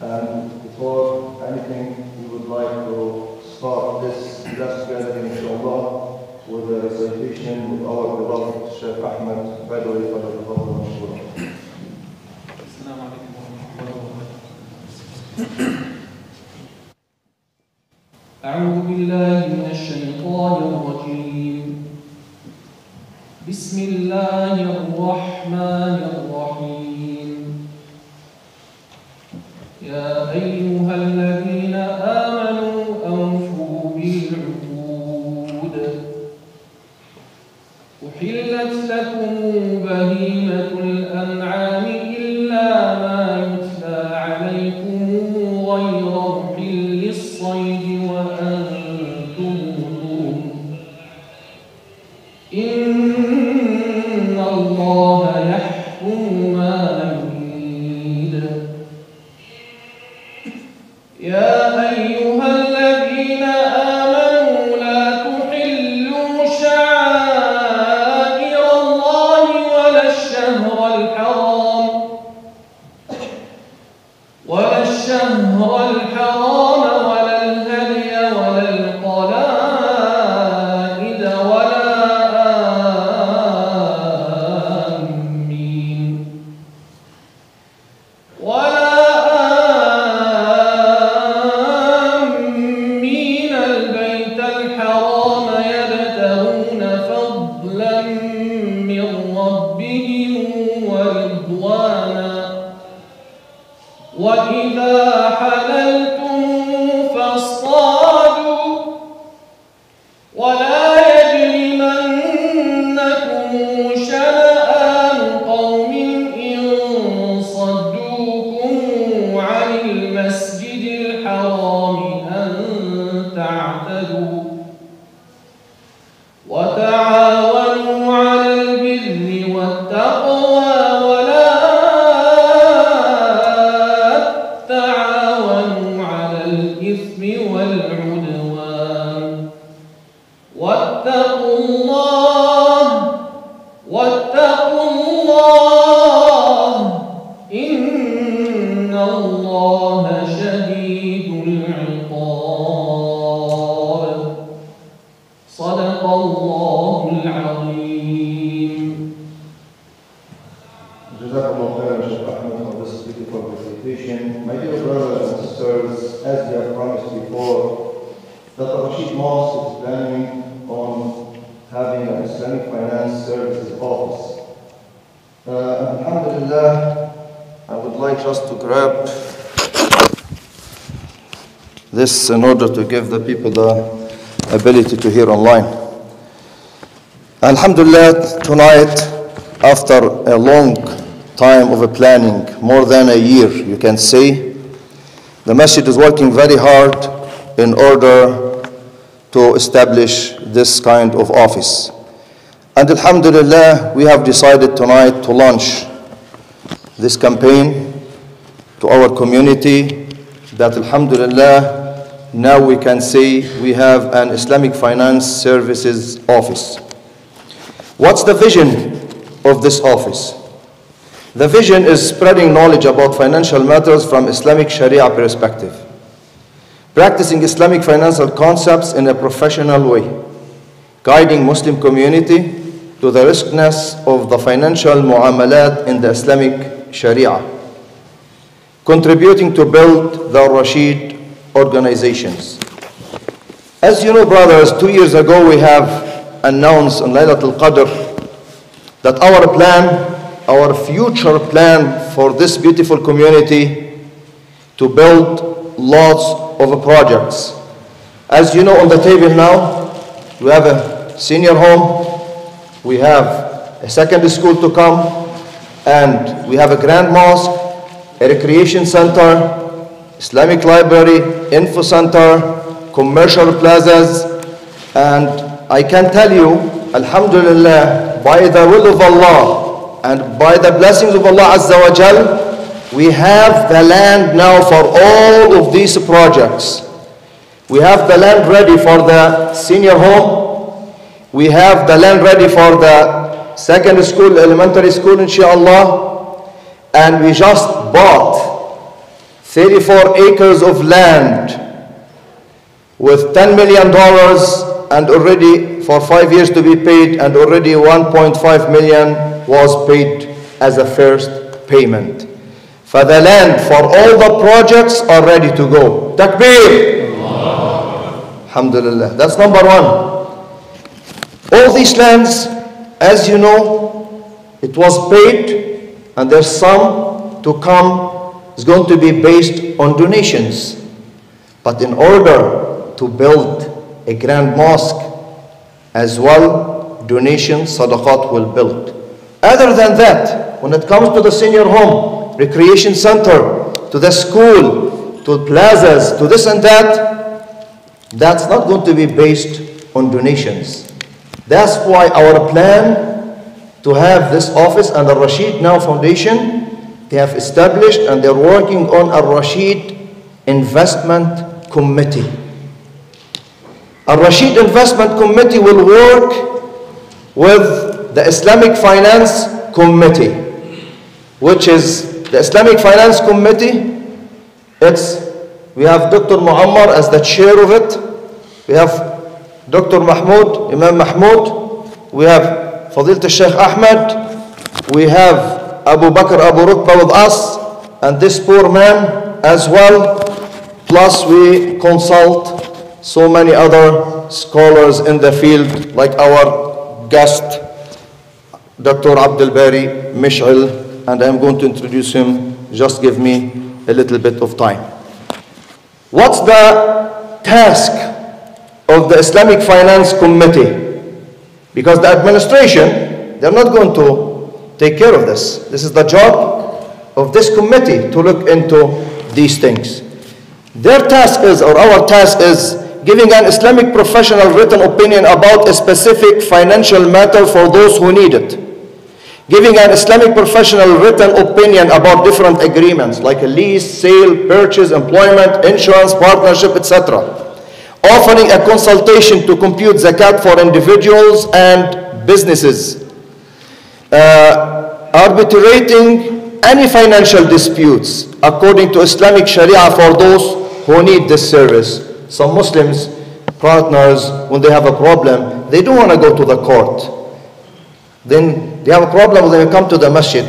And before anything, we would like to start this last gathering, inshallah, with a recitation with our beloved Sheikh Ahmed Badawi, ورحمة الله وبركاته. أعوذ بالله من الشيطان الرجيم بسم الله الرحمن الرحيم this in order to give the people the ability to hear online. Alhamdulillah, tonight, after a long time of planning, more than a year, you can say, the masjid is working very hard in order to establish this kind of office. And Alhamdulillah, we have decided tonight to launch this campaign to our community that Alhamdulillah, now we can say we have an Islamic Finance Services Office. What's the vision of this office? The vision is spreading knowledge about financial matters from Islamic Sharia perspective, practicing Islamic financial concepts in a professional way, guiding Muslim community to the riskness of the financial muamalat in the Islamic Sharia, contributing to build the Rashid organizations. As you know, brothers, two years ago we have announced on Laylatul Qadr that our plan, our future plan for this beautiful community to build lots of projects. As you know, on the table now, we have a senior home, we have a secondary school to come, and we have a grand mosque, a recreation center, Islamic library, info center, commercial plazas, and I can tell you, Alhamdulillah, by the will of Allah and by the blessings of Allah Azza wa Jal, we have the land now for all of these projects. We have the land ready for the senior home. We have the land ready for the second school, elementary school, inshallah. And we just bought 34 acres of land with $10 million and already for five years to be paid and already 1.5 million was paid as a first payment. For the land, for all the projects are ready to go. Takbir! Alhamdulillah. That's number one. All these lands, as you know, it was paid and there's some to come is going to be based on donations. But in order to build a grand mosque as well, donations, sadaqat will build. Other than that, when it comes to the senior home, recreation center, to the school, to plazas, to this and that, that's not going to be based on donations. That's why our plan to have this office the Rashid Now Foundation, they have established and they're working on a Rashid Investment Committee. A Rashid Investment Committee will work with the Islamic Finance Committee, which is the Islamic Finance Committee. It's we have Dr. Muammar as the chair of it. We have Dr. Mahmoud, Imam Mahmoud. We have Fadil Sheikh Ahmed. We have Abu Bakr Abu Rukba with us, and this poor man as well. Plus, we consult so many other scholars in the field, like our guest, Dr. Abdul Bari Mashal, and I'm going to introduce him. Just give me a little bit of time. What's the task of the Islamic Finance Committee? Because the administration, they're not going to take care of this. This is the job of this committee to look into these things. Their task is, or our task is, giving an Islamic professional written opinion about a specific financial matter for those who need it. Giving an Islamic professional written opinion about different agreements like a lease, sale, purchase, employment, insurance, partnership, etc. Offering a consultation to compute zakat for individuals and businesses. Uh, arbitrating any financial disputes according to Islamic Sharia for those who need this service. Some Muslims, partners, when they have a problem, they don't want to go to the court. Then they have a problem, they come to the masjid,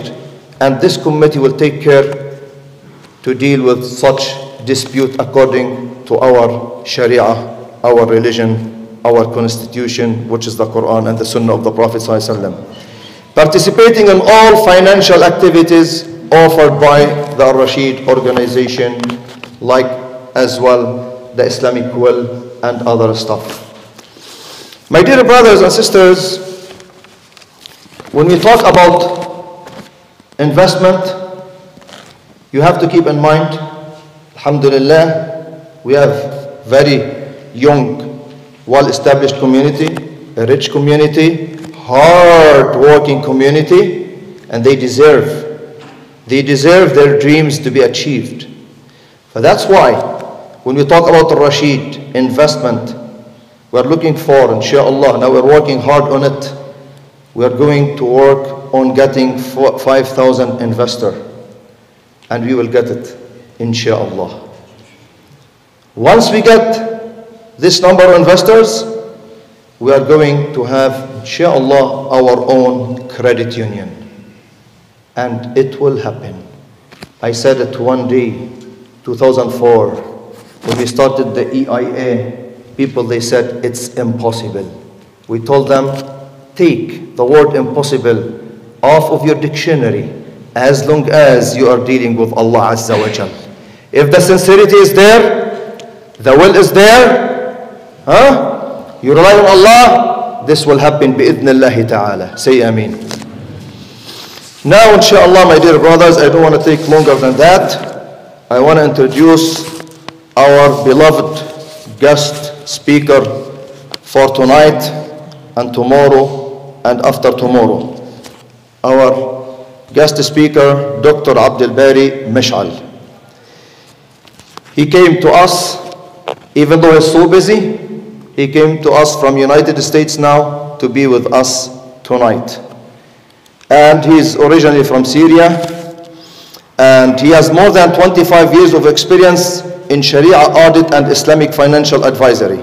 and this committee will take care to deal with such dispute according to our Sharia, our religion, our constitution, which is the Quran and the Sunnah of the Prophet ﷺ. Participating in all financial activities offered by the Rashid organization, like as well the Islamic Will and other stuff. My dear brothers and sisters, when we talk about investment, you have to keep in mind, Alhamdulillah, we have very young, well-established community, a rich community, hard-working community, and they deserve, they deserve their dreams to be achieved. So that's why, when we talk about Rashid investment, we're looking for, inshallah, now we're working hard on it. We are going to work on getting 5,000 investor, and we will get it, inshallah. Once we get this number of investors, we are going to have, inshallah, our own credit union. And it will happen. I said it one day, 2004, when we started the EIA, people they said it's impossible. We told them, take the word impossible off of your dictionary as long as you are dealing with Allah Azza wa Jal. If the sincerity is there, the will is there, huh? You rely on Allah, this will happen bi'idhnillahi ta'ala. Say Ameen. Now, inshallah, my dear brothers, I don't want to take longer than that. I want to introduce our beloved guest speaker for tonight and tomorrow and after tomorrow. Our guest speaker, Dr. Abdul Bari Mashal. He came to us, even though he's so busy, he came to us from United States now to be with us tonight. And he's originally from Syria. and he has more than 25 years of experience in Sharia audit and Islamic financial advisory.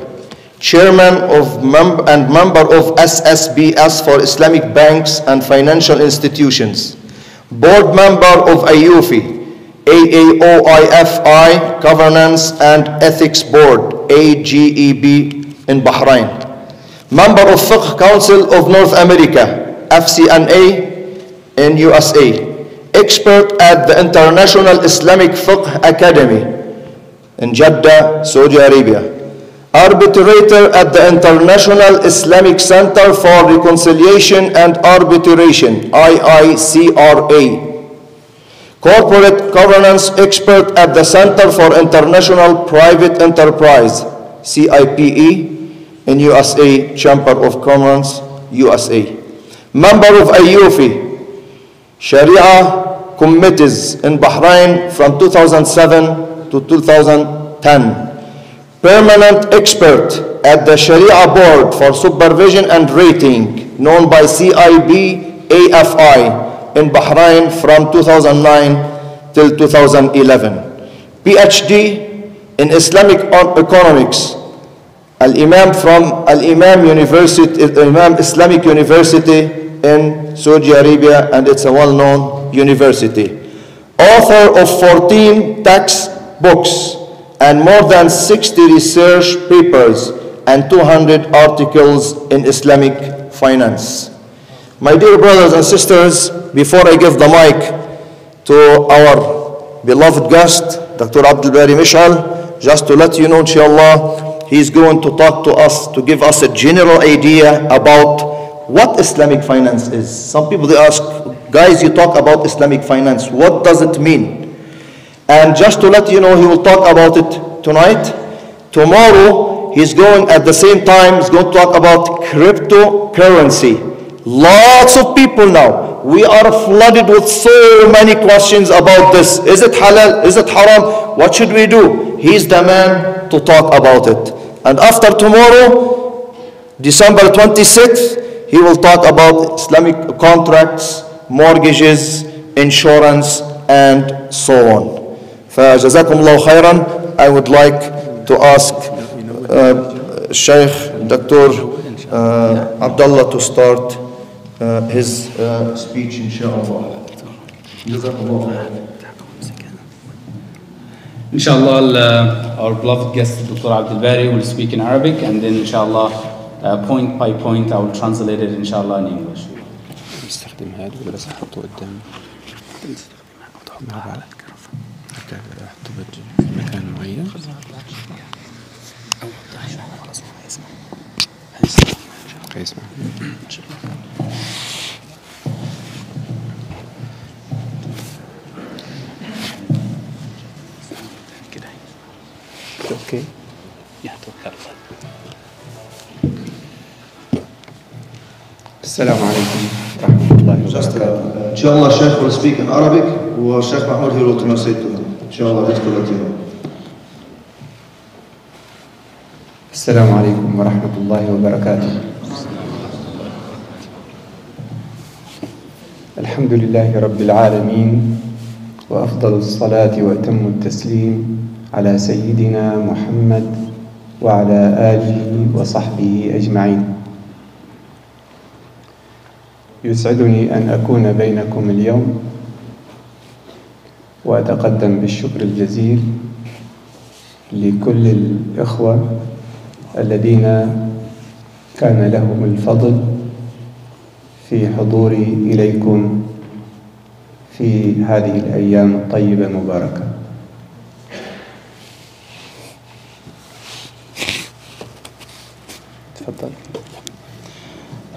Chairman of mem- and member of SSBS for Islamic banks and financial institutions. Board member of AYUFI, AAOIFI Governance and Ethics Board, AGEB in Bahrain. Member of Fiqh Council of North America, FCNA in USA. Expert at the International Islamic Fiqh Academy in Jeddah, Saudi Arabia. Arbitrator at the International Islamic Center for Reconciliation and Arbitration, IICRA. Corporate Governance Expert at the Center for International Private Enterprise, CIPE, in USA, Chamber of Commerce, USA. Member of AAOIFI, Sharia committees in Bahrain from 2007 to 2010. Permanent expert at the Sharia Board for Supervision and Rating, known by CIBAFI in Bahrain from 2009 till 2011. PhD in Islamic Economics, Al-Imam from Al-Imam University, Al-Imam Islamic University in Saudi Arabia, and it's a well-known university. Author of 14 textbooks and more than 60 research papers and 200 articles in Islamic finance. My dear brothers and sisters, before I give the mic to our beloved guest, Dr. Abdul Bari Mashal, just to let you know, inshallah, he's going to talk to us, to give us a general idea about what Islamic finance is. Some people they ask, guys, you talk about Islamic finance. What does it mean? And just to let you know, he will talk about it tonight. Tomorrow, he's going at the same time, he's going to talk about cryptocurrency. Lots of people now, we are flooded with so many questions about this. Is it halal? Is it haram? What should we do? He's the man to talk about it. And after tomorrow, December 26th, he will talk about Islamic contracts, mortgages, insurance, and so on. فجزاكم الله خيرا I would like to ask uh, Sheikh Dr. Uh, Abdullah to start uh, his uh, speech inshallah جزاكم الله خيرا Inshallah, uh, our beloved guest Dr. Abdul Bari will speak in Arabic and then inshallah, uh, point by point I will translate it inshallah in English. استخدم هذا ولا بس احطه قدام على احطه في مكان معين هيسمع أوكي. السلام عليكم ورحمة الله وبركاته. إن شاء الله الشيخ will speak in Arabic. والشيخ محمود he will translate to him إن شاء الله يدخل لك السلام عليكم ورحمة الله وبركاته. الحمد لله رب العالمين وأفضل الصلاة وأتم التسليم. على سيدنا محمد وعلى آله وصحبه أجمعين. يسعدني أن أكون بينكم اليوم وأتقدم بالشكر الجزيل لكل الإخوة الذين كان لهم الفضل في حضوري إليكم في هذه الأيام الطيبة المباركة. تفضل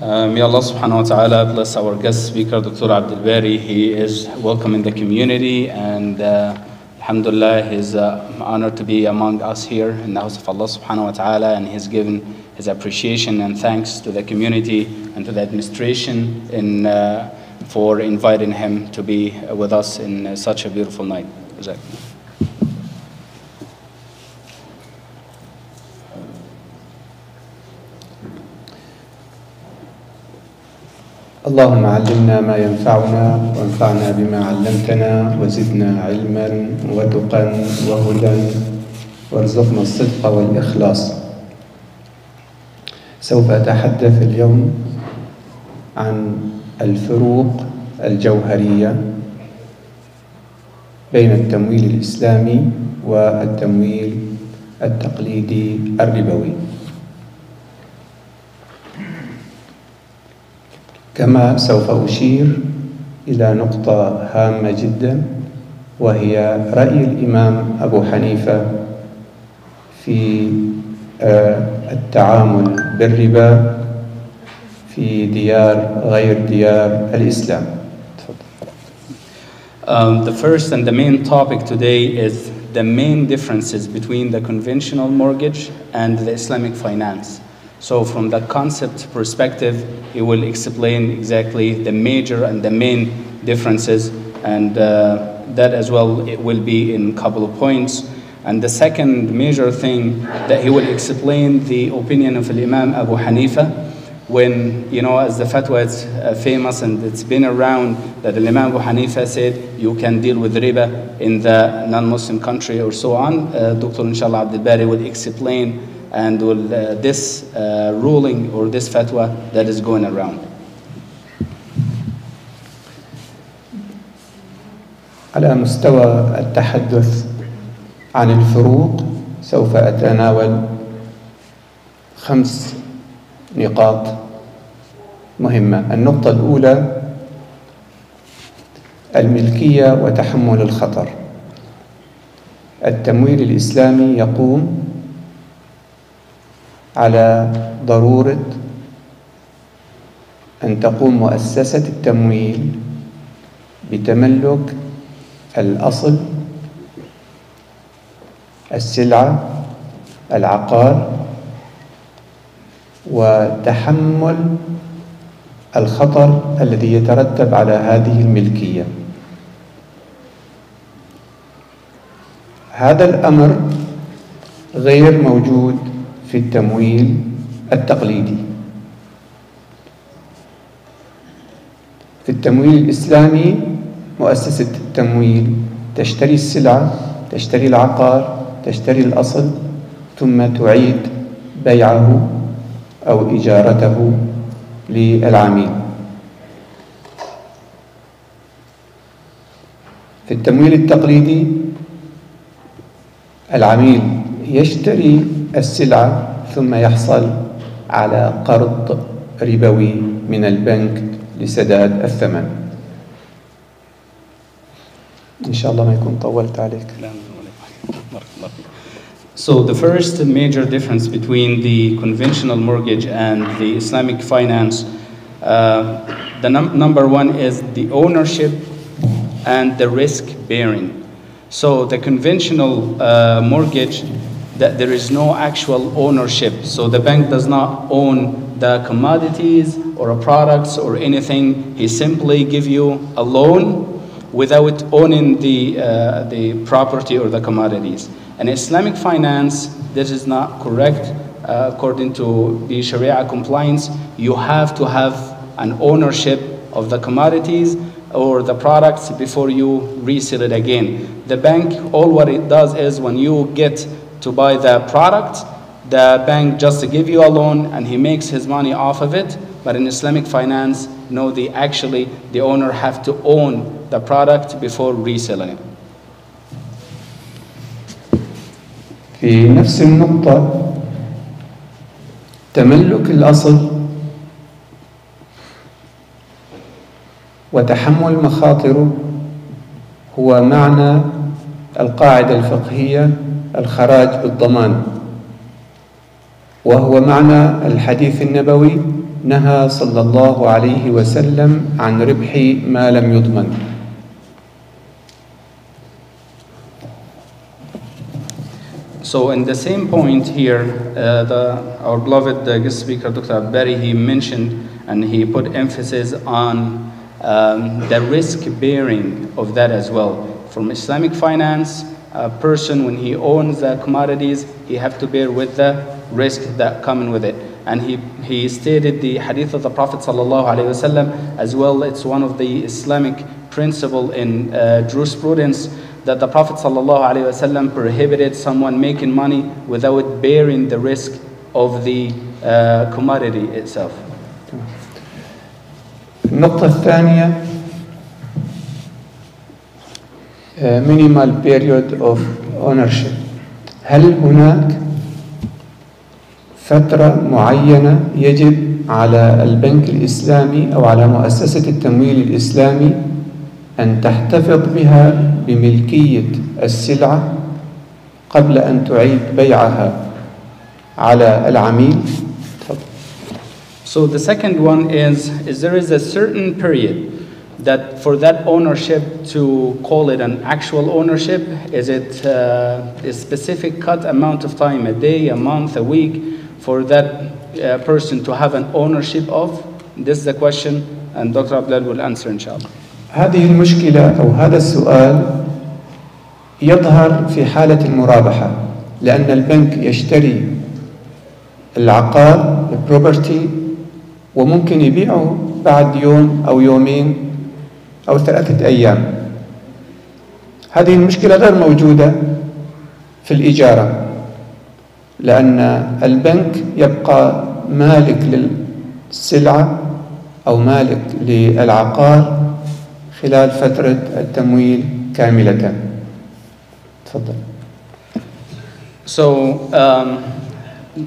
Uh, may Allah subhanahu wa ta'ala bless our guest speaker, Dr. Abdul Bari. He is welcome in the community and uh, alhamdulillah, he's uh, honored to be among us here in the house of Allah subhanahu wa ta'ala and he's given his appreciation and thanks to the community and to the administration in, uh, for inviting him to be with us in uh, such a beautiful night. Jazakallah. اللهم علمنا ما ينفعنا وانفعنا بما علمتنا وزدنا علما وتقا وهدى. وارزقنا الصدق والإخلاص. سوف أتحدث اليوم عن الفروق الجوهرية بين التمويل الإسلامي والتمويل التقليدي الربوي. كما سوف أشير إلى نقطة هامة جدا وهي رأي الإمام أبو حنيفة في آه، التعامل بالربا في ديار غير ديار الإسلام. Um, the first and the main topic today is the main differences between the conventional mortgage and the Islamic finance. So, from the concept perspective, it will explain exactly the major and the main differences, and uh, that as well it will be in a couple of points. And the second major thing that he will explain the opinion of Imam Abu Hanifa when, you know, as the fatwa is uh, famous and it's been around that Imam Abu Hanifa said you can deal with riba in the non-Muslim country or so on. Uh, Dr. Inshallah Abdul Bari will explain and will, uh, this uh, ruling or this fatwa that is going around. على مستوى التحدث عن الفروق سوف أتناول خمس نقاط مهمة النقطة الأولى الملكية وتحمل الخطر التمويل الإسلامي يقوم على ضرورة أن تقوم مؤسسة التمويل بتملك الأصل السلعة العقار وتحمل الخطر الذي يترتب على هذه الملكية. هذا الأمر غير موجود في التمويل التقليدي. في التمويل الإسلامي مؤسسة التمويل تشتري السلعة تشتري العقار تشتري الأصل ثم تعيد بيعه أو إجارته للعميل. في التمويل التقليدي العميل يشتري السلعة ثم يحصل على قرض ربوي من البنك لسداد الثمن إن شاء الله ما يكون طولت عليك So the first major difference between the conventional mortgage and the Islamic finance, uh, the num- number one is the ownership and the risk bearing. So the conventional uh, mortgage, that there is no actual ownership. So the bank does not own the commodities or products or anything. He simply give you a loan without owning the, uh, the property or the commodities. And Islamic finance, this is not correct. Uh, according to the Sharia compliance, you have to have an ownership of the commodities or the products before you resell it again. The bank, all what it does is when you get to buy the product, the bank just give you a loan and he makes his money off of it. But in Islamic finance, no, the actually the owner have to own the product before reselling it. في نفس النقطة تملك الأصل وتحمل مخاطره هو معنى القاعدة الفقهية الخراج بالضمان وهو معنى الحديث النبوي نهى صلى الله عليه وسلم عن ربح ما لم يضمن So in the same point here, uh, the, our beloved uh, guest speaker, Dr. Barry, he mentioned and he put emphasis on um, the risk bearing of that as well. From Islamic finance, person when he owns the commodities, he have to bear with the risk that coming with it. and he, he stated the hadith of the Prophet sallallahu alaihi wasallam as well. It's one of the Islamic principle in uh, jurisprudence that the Prophet sallallahu alaihi wasallam prohibited someone making money without bearing the risk of the uh, commodity itself. النقطة الثانية minimal period of ownership هل هناك فترة معينة يجب على البنك الإسلامي أو على مؤسسة التمويل الإسلامي أن تحتفظ بها بملكية السلعة قبل أن تعيد بيعها على العميل. So the second one is, is there is a certain period that for that ownership to call it an actual ownership, is it uh, a specific cut amount of time, a day, a month, a week, for that uh, person to have an ownership of? This is the question, and Dr. Abdul will answer inshallah. هذه المشكلة أو هذا السؤال يظهر في حالة المرابحة لأن البنك يشتري العقار البروبرتي وممكن يبيعه بعد يوم أو يومين أو ثلاثة أيام. هذه المشكلة غير موجودة في الإجارة لأن البنك يبقى مالك للسلعة أو مالك للعقار خلال فترة التمويل كاملة. تفضل. So, um,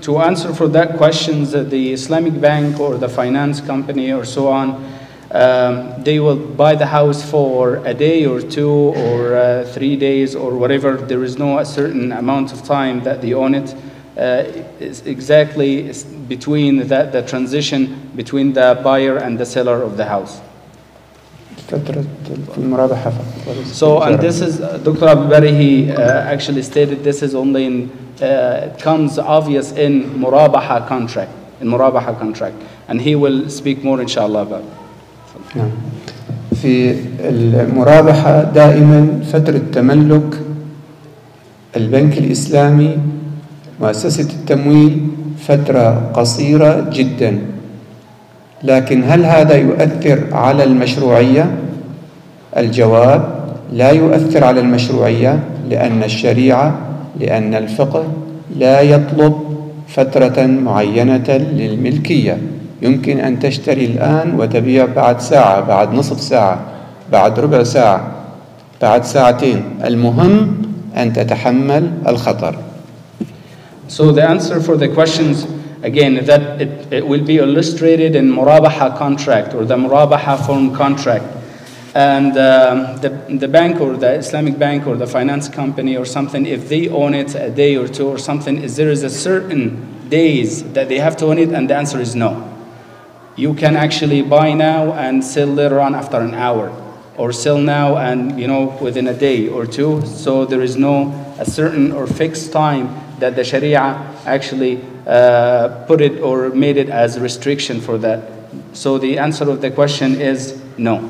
to answer for that questions, uh, the Islamic bank or the finance company or so on, um, they will buy the house for a day or two or uh, three days or whatever. There is no a certain amount of time that they own it. Uh, it's exactly between that, the transition between the buyer and the seller of the house. So, and this is uh, Dr. Abubari, he uh, actually stated this is only in, uh, it comes obvious in Murabaha contract, in Murabaha contract. And he will speak more, inshallah, about it. نعم. في المرابحة دائما فترة تملك البنك الإسلامي مؤسسة التمويل فترة قصيرة جدا لكن هل هذا يؤثر على المشروعية؟ الجواب لا يؤثر على المشروعية لأن الشريعة لأن الفقه لا يطلب فترة معينة للملكية يمكن أن تشتري الآن وتبيع بعد ساعة بعد نصف ساعة بعد ربع ساعة بعد ساعتين المهم أن تتحمل الخطر So the answer for the questions, again, that it, it will be illustrated in Murabaha contract or the Murabaha form contract. And um, the, the bank or the Islamic bank or the finance company or something, if they own it a day or two or something, is there is a certain days that they have to own it? And the answer is no. You can actually buy now and sell later on after an hour, or sell now and you know within a day or two. So there is no a certain or fixed time that the Sharia actually uh, put it or made it as a restriction for that. So the answer of the question is no.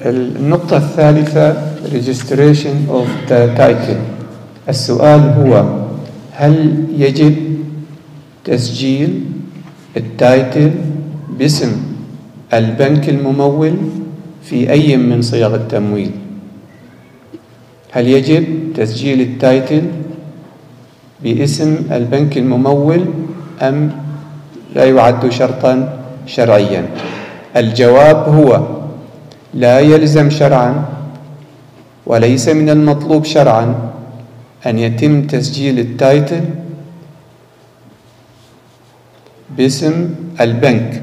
النقطة الثالثة registration of the title السؤال هو هل يجب تسجيل التايتل باسم البنك الممول في أي من صيغ التمويل. هل يجب تسجيل التايتل باسم البنك الممول أم لا يعد شرطا شرعيا؟ الجواب هو لا يلزم شرعا وليس من المطلوب شرعا أن يتم تسجيل التايتل باسم البنك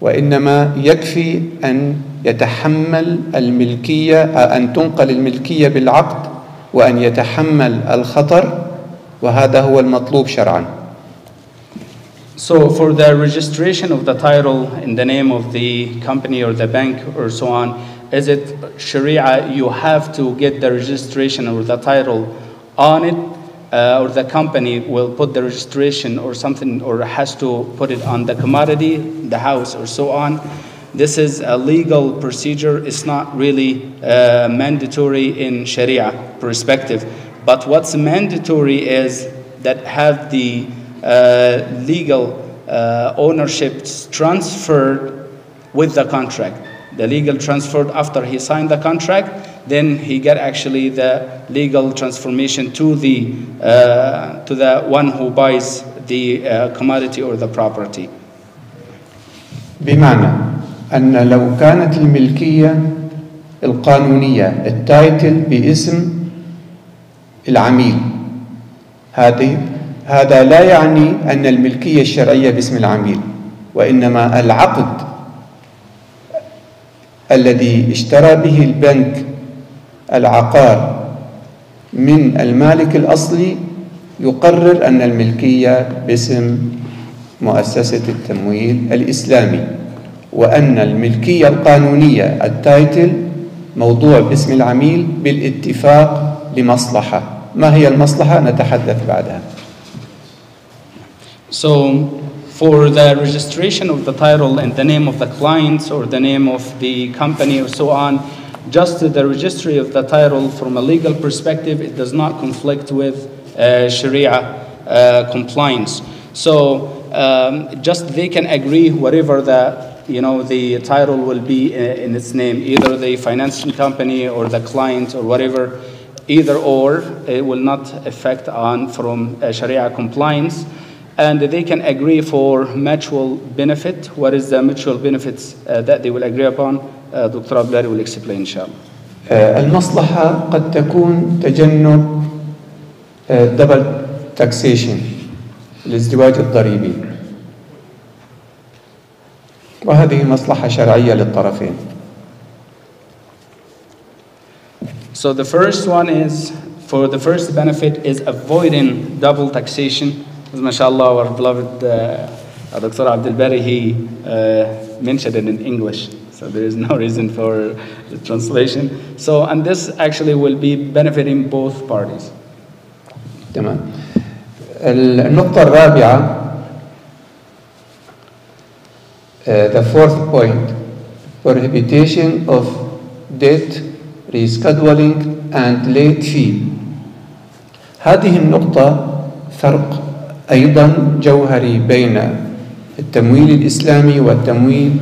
وإنما يكفي أن يتحمل الملكية أن تنقل الملكية بالعقد وأن يتحمل الخطر وهذا هو المطلوب شرعا So for the registration of the title in the name of the company or the bank or so on, is it Sharia you have to get the registration or the title on it, uh, or the company will put the registration or something, or has to put it on the commodity, the house, or so on. This is a legal procedure. It's not really uh, mandatory in Sharia perspective. But what's mandatory is that have the uh, legal uh, ownerships transferred with the contract The legal transferred after he signed the contract, then he get actually the legal transformation to the uh, to the one who buys the uh, commodity or the property. بمعنى أن لو كانت الملكية القانونية التايتل باسم العميل هذه هذا لا يعني أن الملكية الشرعية باسم العميل وإنما العقد الذي اشترى به البنك العقار من المالك الأصلي يقرر أن الملكية باسم مؤسسة التمويل الإسلامي وأن الملكية القانونية التايتل موضوع باسم العميل بالاتفاق لمصلحة. ما هي المصلحة؟ نتحدث بعدها. So, for the registration of the title and the name of the client or the name of the company or so on, just the registry of the title from a legal perspective, it does not conflict with uh, Sharia uh, compliance. So, um, just they can agree whatever the you know the title will be uh, in its name, either the financing company or the client or whatever, either or, it will not affect on from uh, Sharia compliance and they can agree for mutual benefit. What is the mutual benefits uh, that they will agree upon? Uh, Dr. Abdullah will explain, inshallah. آه، المصلحة قد تكون تجنب دبل تاكسيشن الازدواج الضريبي وهذه مصلحة شرعية للطرفين So the first one is, for the first benefit is avoiding double taxation. As mashallah, our beloved uh, Dr. Abdul Bari, he uh, mentioned it in English. So there is no reason for the translation. So, and this actually will be benefiting both parties. تمام النقطة الرابعة uh, the fourth point prohibition of debt rescheduling and late fee هذه النقطة فرق أيضا جوهري بين التمويل الإسلامي والتمويل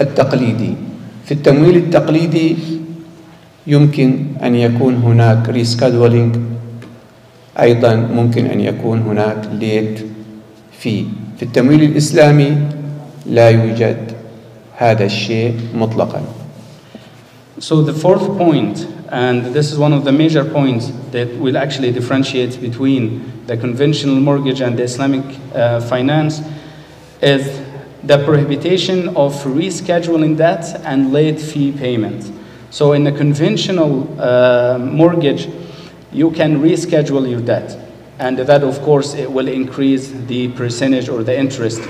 التقليدي. في التمويل التقليدي يمكن أن يكون هناك rescheduling أيضا ممكن أن يكون هناك ليت في في التمويل الإسلامي لا يوجد هذا الشيء مطلقا. So the fourth point, and this is one of the major points that will actually differentiate between the conventional mortgage and the Islamic uh, finance, is the prohibition of rescheduling debt and late fee payment. So in a conventional uh, mortgage, you can reschedule your debt, and that of course it will increase the percentage or the interest.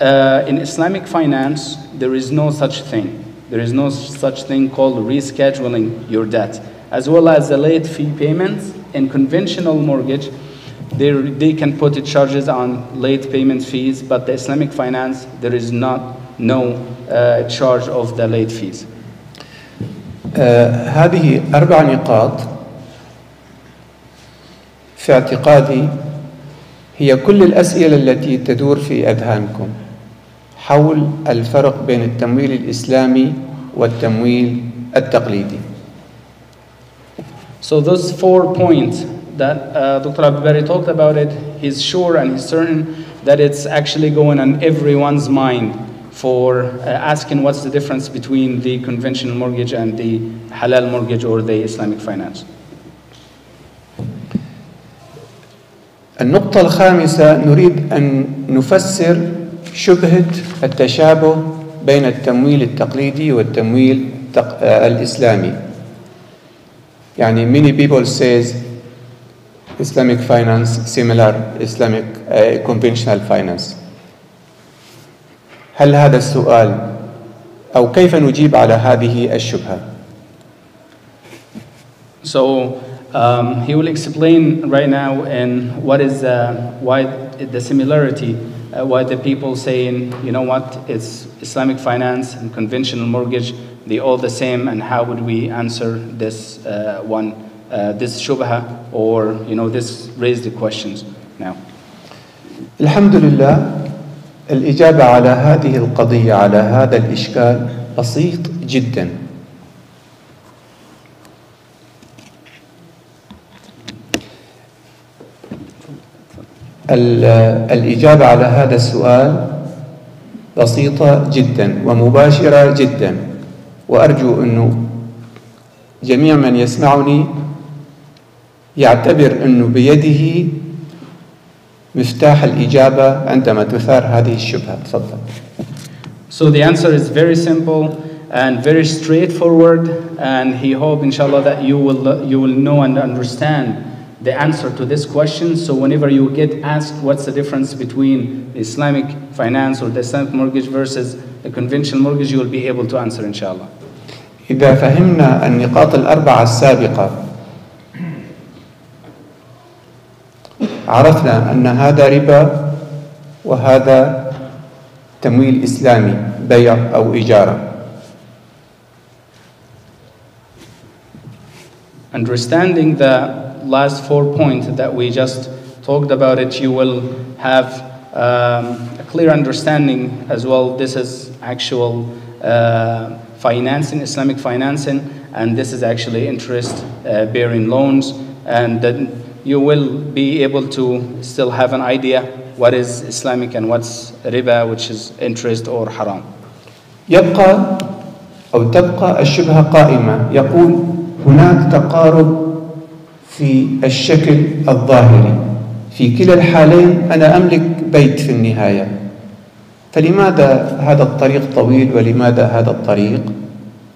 Uh, in Islamic finance, there is no such thing. There is no such thing called rescheduling your debt, as well as the late fee payments. In conventional mortgage, they, they can put charges on late payment fees, but the Islamic finance, there is not no uh, charge of the late fees. آه هذه أربع نقاط في اعتقادي هي كل الأسئلة التي تدور في أذهانكم حول الفرق بين التمويل الإسلامي والتمويل التقليدي So those four points that uh, Dr. Abubari talked about it, he's sure and he's certain that it's actually going on everyone's mind for uh, asking what's the difference between the conventional mortgage and the halal mortgage or the Islamic finance. النقطة الخامسة نريد أن نفسر شبهة التشابه بين التمويل التقليدي والتمويل. آه الإسلامي يعني many people says Islamic finance similar Islamic uh, conventional finance هل هذا السؤال أو كيف نجيب على هذه الشبهة So um, he will explain right now and what is uh, why the similarity, uh, why the people saying, you know what, it's Islamic finance and conventional mortgage, they all the same, and how would we answer this uh, one, uh, this shubha, or you know, this raise the questions now. الحمد لله الإجابة على هذه القضية على هذا الإشكال بسيط جدا الإجابة على هذا السؤال بسيطة جدا ومباشرة جدا. وأرجو أنه جميع من يسمعني يعتبر أنه بيده مفتاح الإجابة عندما تثار هذه الشبهة. تفضل. So the answer is very simple and very straightforward, and he hope, inshallah, that you will you will know and understand the answer to this question. So whenever you get asked what's the difference between Islamic finance or the Islamic mortgage versus a conventional mortgage, you will be able to answer, inshallah. إذا فهمنا النقاط الأربعة السابقة عرفنا أن هذا ربا وهذا تمويل إسلامي بيع أو إجارة Understanding the last four points that we just talked about it, you will have um, a clear understanding as well. This is actual uh, financing, Islamic financing, and this is actually interest uh, bearing loans, and then you will be able to still have an idea what is Islamic and what's riba, which is interest or haram. يبقى أو تبقى الشبهة قائمة يقول هناك تقارب في الشكل الظاهري. في كلا الحالين أنا أملك بيت في النهاية. فلماذا هذا الطريق طويل ولماذا هذا الطريق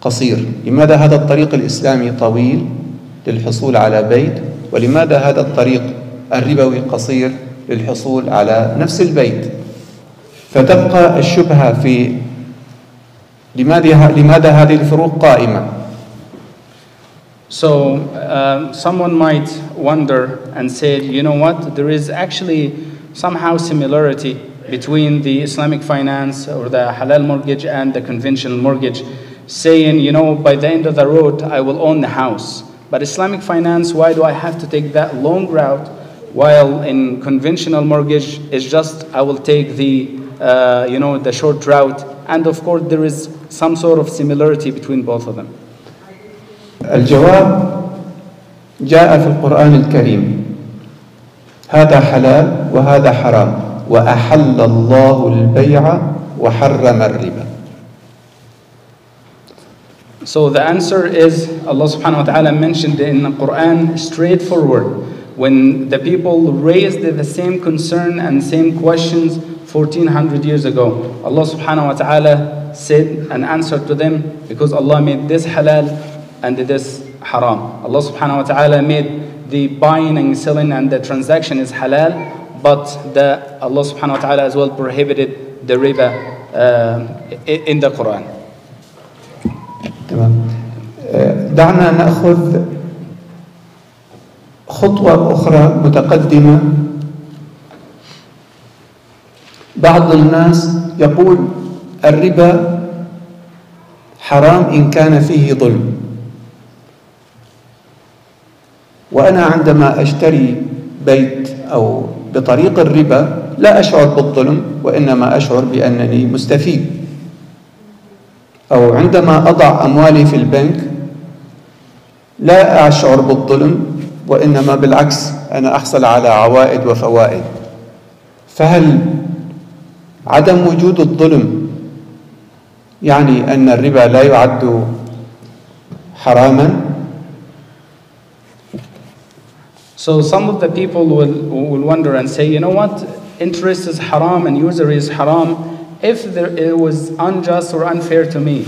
قصير؟ لماذا هذا الطريق الإسلامي طويل للحصول على بيت؟ ولماذا هذا الطريق الربوي قصير للحصول على نفس البيت؟ فتبقى الشبهة في لماذا لماذا هذه الفروق قائمة؟ So um, someone might wonder and say, you know what, there is actually somehow similarity between the Islamic finance or the halal mortgage and the conventional mortgage, saying, you know, by the end of the road, I will own the house. But Islamic finance, why do I have to take that long route? While in conventional mortgage, it's just I will take the, uh, you know, the short route. And of course, there is some sort of similarity between both of them. الجواب جاء في القرآن الكريم هذا حلال وهذا حرام وأحل الله البيع وحرم الربا So the answer is Allah subhanahu wa ta'ala mentioned in the Quran straightforward. When the people raised the same concern and same questions 1400 years ago, Allah subhanahu wa ta'ala said an answer to them because Allah made this halal and this haram. Allah subhanahu wa ta'ala made the buying and selling and the transaction is halal, but the Allah subhanahu wa ta'ala as well prohibited the riba uh, in the Quran. آه، دعنا نأخذ خطوة أخرى متقدمة بعض الناس يقول الربا حرام إن كان فيه ظلم وأنا عندما أشتري بيت أو بطريق الربا لا أشعر بالظلم وإنما أشعر بأنني مستفيد. أو عندما أضع أموالي في البنك لا أشعر بالظلم وإنما بالعكس أنا أحصل على عوائد وفوائد. فهل عدم وجود الظلم يعني أن الربا لا يعد حراما؟ So some of the people will, will wonder and say, you know what, interest is haram and usury is haram if there, it was unjust or unfair to me.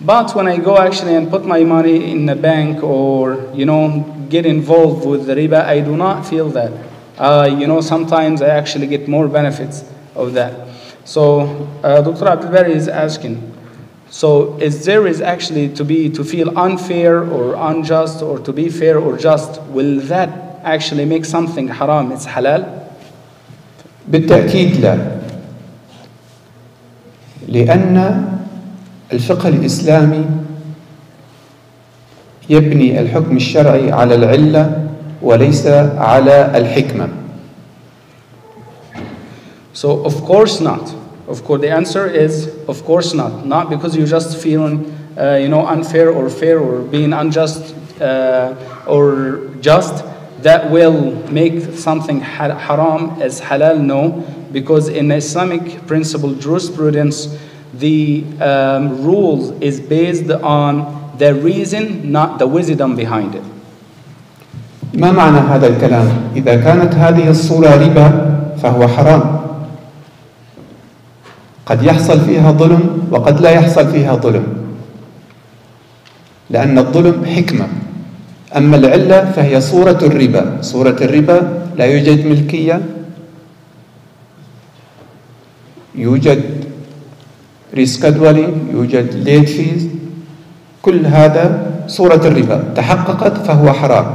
But when I go actually and put my money in a bank or, you know, get involved with the riba, I do not feel that. Uh, you know, sometimes I actually get more benefits of that. So uh, Dr. Abdul Bari is asking, so is there is actually to be to feel unfair or unjust or to be fair or just, will that actually make something haram, it's halal? بالتأكيد لا لأن الفقه الإسلامي يبني الحكم الشرعي على العلة وليس على الحكمة So of course not. Of course, the answer is of course not. Not because you're just feeling, uh, you know, unfair or fair or being unjust uh, or just That will make something ha- haram as halal. No, because in Islamic principle jurisprudence, the um, rules is based on the reason, not the wisdom behind it. ما معنى هذا الكلام؟ إذا كانت هذه الصورة ربا فهو حرام قد يحصل فيها ظلم وقد لا يحصل فيها ظلم لأن الظلم حكمة أما العلة فهي صورة الربا. صورة الربا لا يوجد ملكية. يوجد ريسكادولينج يوجد ليت فيز كل هذا صورة الربا. تحققت فهو حرام.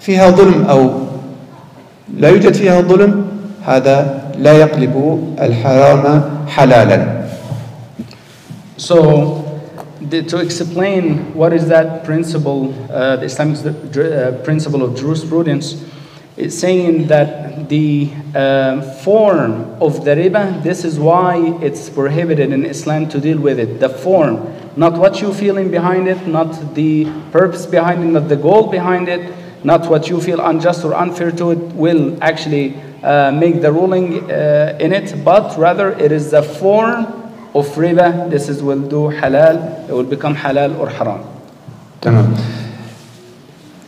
فيها ظلم أو لا يوجد فيها ظلم هذا لا يقلب الحرام حلالا. So, the, to explain what is that principle, uh, the Islamic uh, principle of jurisprudence, is saying that the um, form of the riba, this is why it's prohibited in Islam to deal with it. The form, not what you're feeling behind it, not the purpose behind it, not the goal behind it, not what you feel unjust or unfair to it will actually uh, make the ruling uh, in it, but rather it is the form of riba. This is will do halal, it will become halal or haram. تمام.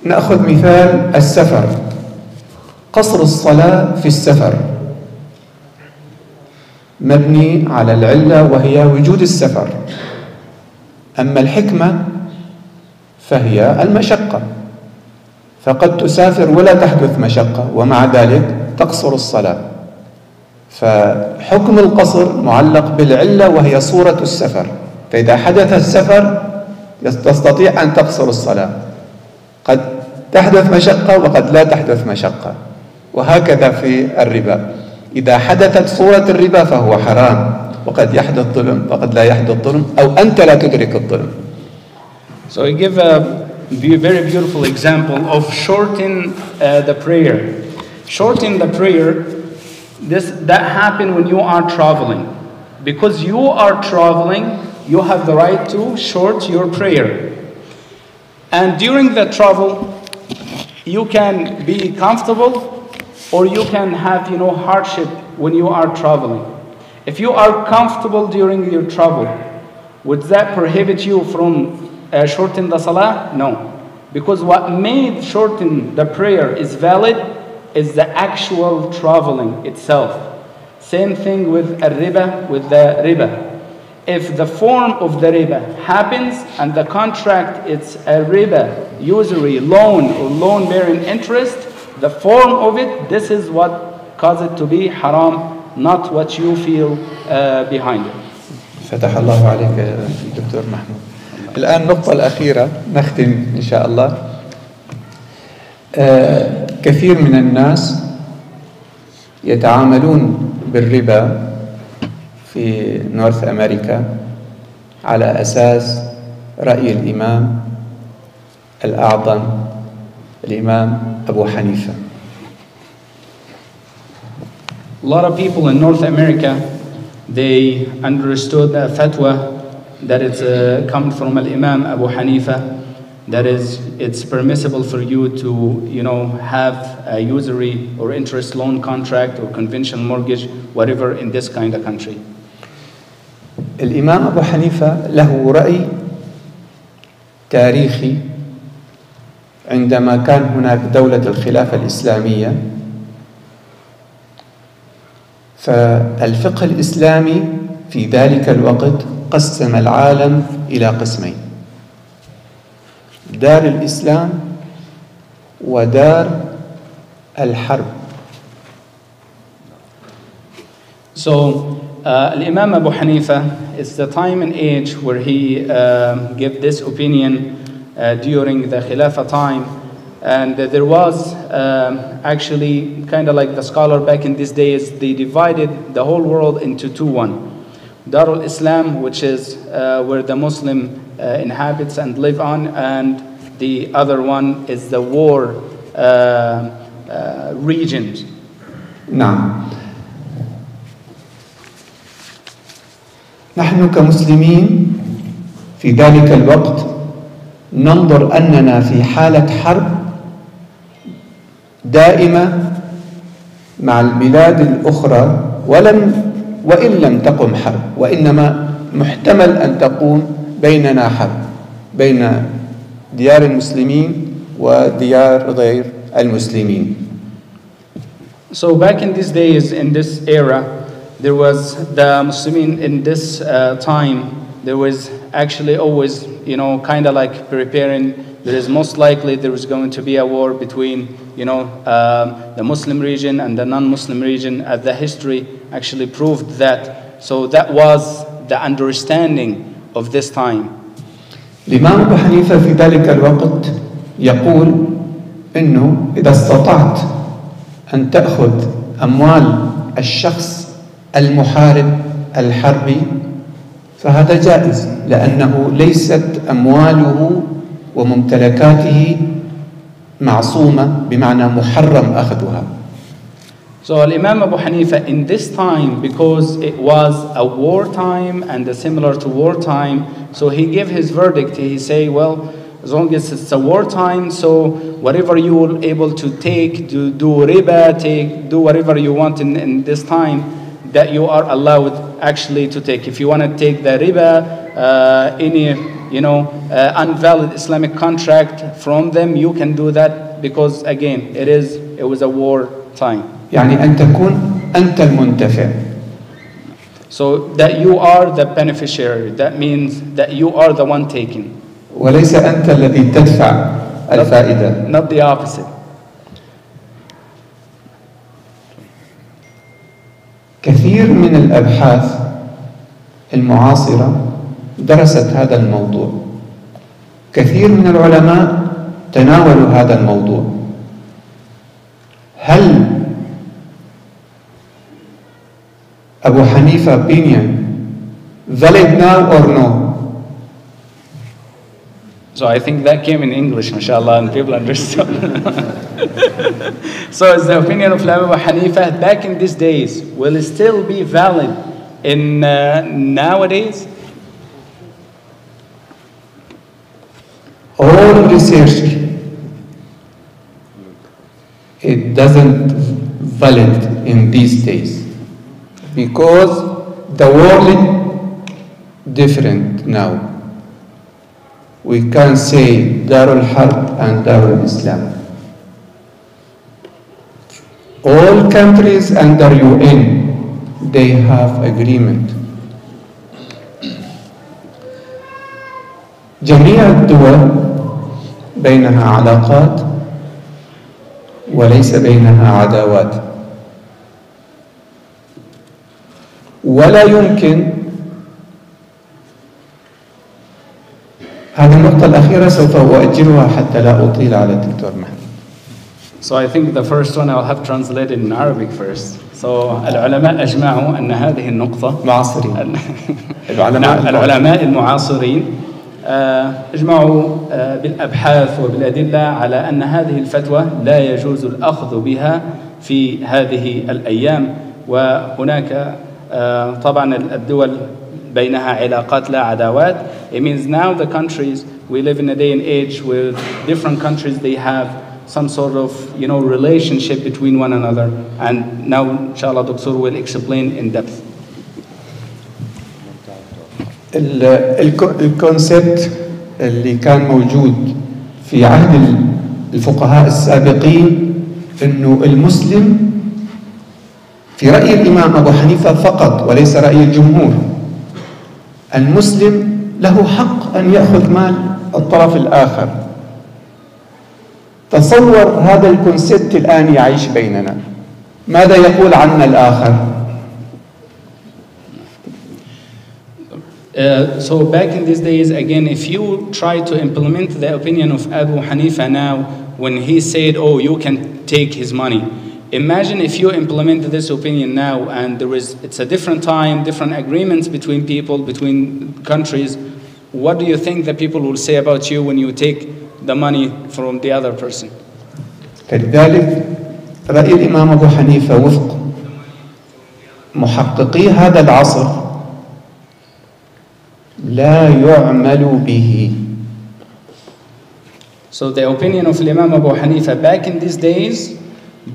نأخذ مثال السفر. قصر الصلاة في السفر. مبني على العلة وهي وجود السفر. أما الحكمة فهي المشقة. فقد تسافر ولا تحدث مشقة ومع ذلك تقصر الصلاة. فحكم القصر معلق بالعلة وهي صورة السفر. فإذا حدث السفر تستطيع أن تقصر الصلاة. قد تحدث مشقة وقد لا تحدث مشقة. وهكذا في الربا. إذا حدثت صورة الربا فهو حرام. وقد يحدث ظلم وقد لا يحدث ظلم أو أنت لا تدرك الظلم. So I give a very beautiful example of shorten uh, the prayer. Shorten the prayer. This that happen when you are traveling, because you are traveling. You have the right to short your prayer, and during the travel, you can be comfortable, or you can have you know hardship when you are traveling. If you are comfortable during your travel, would that prohibit you from uh, shorten the salah? No. Because what made shorten the prayer is valid is the actual traveling itself. Same thing with a riba, with the riba. If the form of the riba happens and the contract it's a riba, usury, loan or loan bearing interest, the form of it, this is what caused it to be haram, not what you feel uh, behind it. فتح الله عليك يا دكتور محمود الآن النقطة الأخيرة نختم إن شاء الله آه، كثير من الناس يتعاملون بالربا في نورث أمريكا على أساس رأي الإمام الأعظم الإمام أبو حنيفة A lot of people in North America, they understood the fatwa that it's uh, come from Al Imam Abu Hanifa. That is, it's permissible for you to, you know, have a usury or interest loan contract or conventional mortgage, whatever, in this kind of country. الإمام أبو حنيفة له رأي تاريخي عندما كان هناك دولة الخلافة الإسلامية فالفقه الإسلامي في ذلك الوقت قسم العالم إلى قسمين دار الإسلام ودار الحرب So, uh, Imam Abu Hanifa is the time and age where he um, gave this opinion uh, during the Khilafah time. And there was um, actually kind of like the scholar back in these days, they divided the whole world into two one. Darul Islam, which is uh, where the Muslim uh, inhabits and live on, and the other one is the war uh, uh, regions. نعم نحن كمسلمين في ذلك الوقت ننظر أننا في حالة حرب دائمة مع البلاد الأخرى ولم وإن لم تقم حرب وإنما محتمل أن تقوم بيننا حرب بين ديار المسلمين وديار غير المسلمين So back in these days, in this era, there was the Muslimin in this uh, time, there was actually always, you know, kind of like preparing. There is most likely there is going to be a war between, you know, um, the Muslim region and the non-Muslim region, as the history actually proved that. So that was the understanding of this time. الإمام أبو حنيفة في ذلك الوقت يقول أنه إذا استطعت أن تأخذ أموال الشخص المحارب الحربي فهذا جائز لأنه ليست أمواله وممتلكاته معصومة بمعنى محرم أخذها So Imam Abu Hanifa in this time, because it was a war time and similar to war time, so he gave his verdict. He say, well, as long as it's a war time, so whatever you will able to take, do, do riba, take, do whatever you want in, in this time, that you are allowed actually to take. If you want to take the riba, uh, any you know uh, invalid Islamic contract from them, you can do that because again, it is it was a war time. يعني أن تكون أنت المنتفع So that you are the beneficiary. That means that you are the one taking, وليس أنت الذي تدفع الفائدة not the opposite. كثير من الأبحاث المعاصرة درست هذا الموضوع كثير من العلماء تناولوا هذا الموضوع هل Abu Hanifa opinion valid now or no? So I think that came in English, mashallah, and people understood. so is the opinion of Abu Hanifa back in these days will still be valid in uh, nowadays? All research it doesn't valid in these days because the world different now we can say Darul Harb and Darul Islam all countries under UN they have agreement جميع الدول بينها علاقات وليس بينها عداوات. ولا يمكن هذه النقطة الأخيرة سوف أؤجلها حتى لا أطيل على الدكتور محمد So I think the first one I'll have translated in Arabic first. So العلماء أجمعوا أن هذه النقطة معاصرين. العلماء, نعم العلماء المعاصرين اجمعوا آه، بالابحاث وبالادله على ان هذه الفتوى لا يجوز الاخذ بها في هذه الأيام وهناك آه، طبعا الدول بينها علاقات لا عداوات it means now the countries we live in a day and age where different countries they have some sort of you know relationship between one another and now inshallah Dr. will explain in depth الكونسبت اللي كان موجود في عهد ال- الفقهاء السابقين إنه المسلم في رأي الإمام أبو حنيفة فقط وليس رأي الجمهور. المسلم له حق أن يأخذ مال الطرف الآخر. تصور هذا الكونسبت الآن يعيش بيننا. ماذا يقول عنا الآخر؟ Uh, so back in these days, again, if you try to implement the opinion of Abu Hanifa now, when he said, "Oh, you can take his money," imagine if you implement this opinion now, and there is it's a different time, different agreements between people, between countries. What do you think the people will say about you when you take the money from the other person? فلذلك رأي الإمام أبو حنيفة وفق محققي هذا العصر لا يعمل به So the opinion of Imam Abu Hanifa back in these days,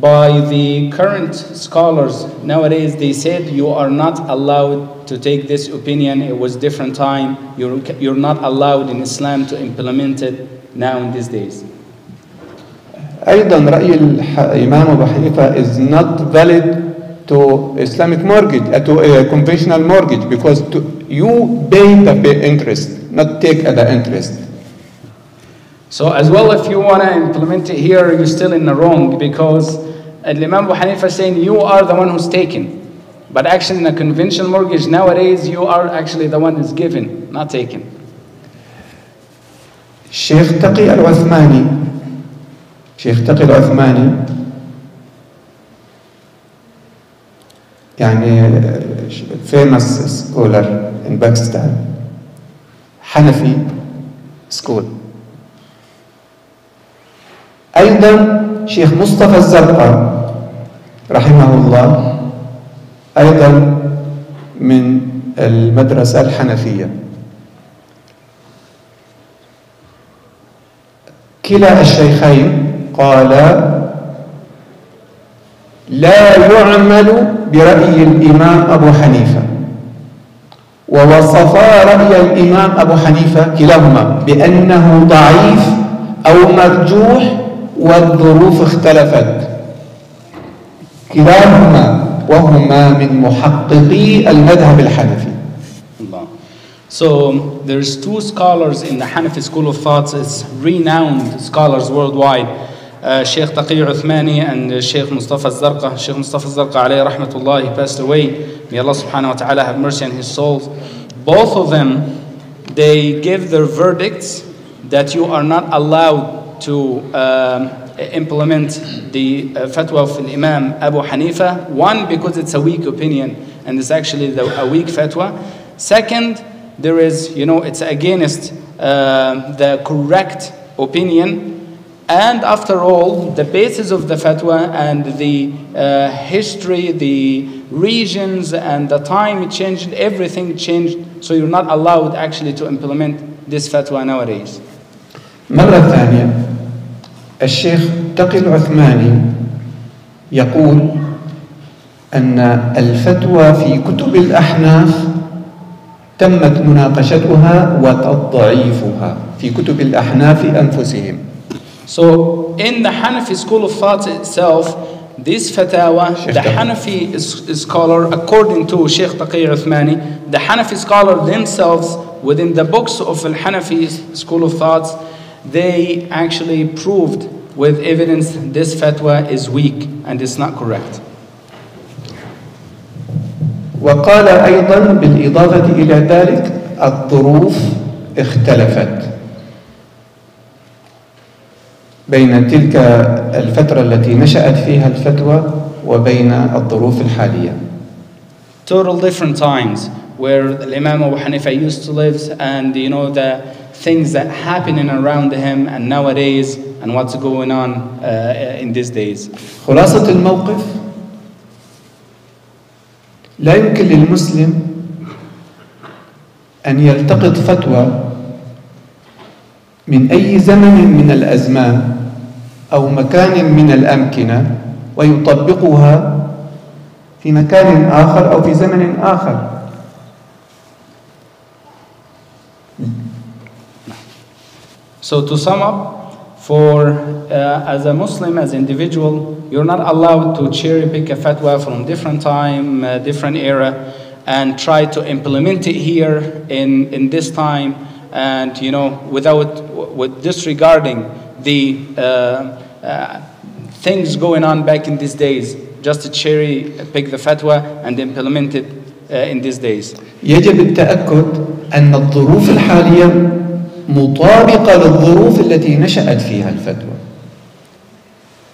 by the current scholars nowadays, they said you are not allowed to take this opinion. It was different time. You're, you're not allowed in Islam to implement it now in these days. أيضا رأي الح- الإمام أبو حنيفة is not valid to Islamic mortgage, uh, to a conventional mortgage because to, you pay the pay interest, not take the interest. So as well, if you want to implement it here, you're still in the wrong because uh, Imam Abu Hanifa saying you are the one who's taken. But actually in a conventional mortgage nowadays, you are actually the one who's given, not taken. Sheikh Taqi Al-Uthmani, Sheikh Taqi Al-Uthmani, يعني uh, famous scholar in Pakistan حنفي school أيضا شيخ مصطفى الزرقاء رحمه الله أيضا من المدرسة الحنفية. كلا الشيخين قالا لا يعمل برأي الإمام أبو حنيفة. ووصفا رأي الإمام أبو حنيفة كلاهما بأنه ضعيف أو مرجوح والظروف اختلفت كلاهما وهما من محققي المذهب الحنفي. So there's two scholars in the Hanafi school of thoughts. It's renowned scholars worldwide. Uh, Sheikh Taqi Uthmani and uh, Sheikh Mustafa Zarqa. Sheikh Mustafa Zarqa alayhi rahmatullah, he passed away. May Allah subhanahu wa ta'ala have mercy on his souls. Both of them, they give their verdicts that you are not allowed to um, implement the uh, fatwa of Imam Abu Hanifa. One, because it's a weak opinion and it's actually the, a weak fatwa. Second, there is, you know, it's against uh, the correct opinion. And after all, the basis of the fatwa and the uh, history, the regions and the time it changed, everything changed. So you're not allowed actually to implement this fatwa nowadays. مرة ثانية الشيخ تقي العثماني يقول أن الفتوى في كتب الأحناف تمت مناقشتها وتضعيفها في كتب الأحناف أنفسهم So in the Hanafi school of thought itself, this fatawa, Sheikh the Taqi. Hanafi is- scholar, according to Sheikh Taqi Uthmani, the Hanafi scholar themselves, within the books of the Hanafi school of thoughts, they actually proved with evidence this fatwa is weak and it's not correct. وقال أيضا بالإضافة إلى ذلك الظروف اختلفت بين تلك الفترة التي نشأت فيها الفتوى وبين الظروف الحالية Total different times where Imam Abu Hanifa used to live and you know the things that happening around him and nowadays and what's going on uh, in these days. خلاصة الموقف لا يمكن للمسلم أن يلتقط فتوى من أي زمن من الأزمان أو مكان من الأمكنة ويطبقها في مكان آخر أو في زمن آخر So to sum up, for uh, as a Muslim, as individual, you're not allowed to cherry pick a fatwa from different time, uh, different era, and try to implement it here in, in this time, and you know, without with disregarding the uh, uh, things going on back in these days, just to cherry pick the fatwa and implement it uh, in these days. يجب التأكد أن الظروف الحالية مطابقة للظروف التي نشأت فيها الفتوى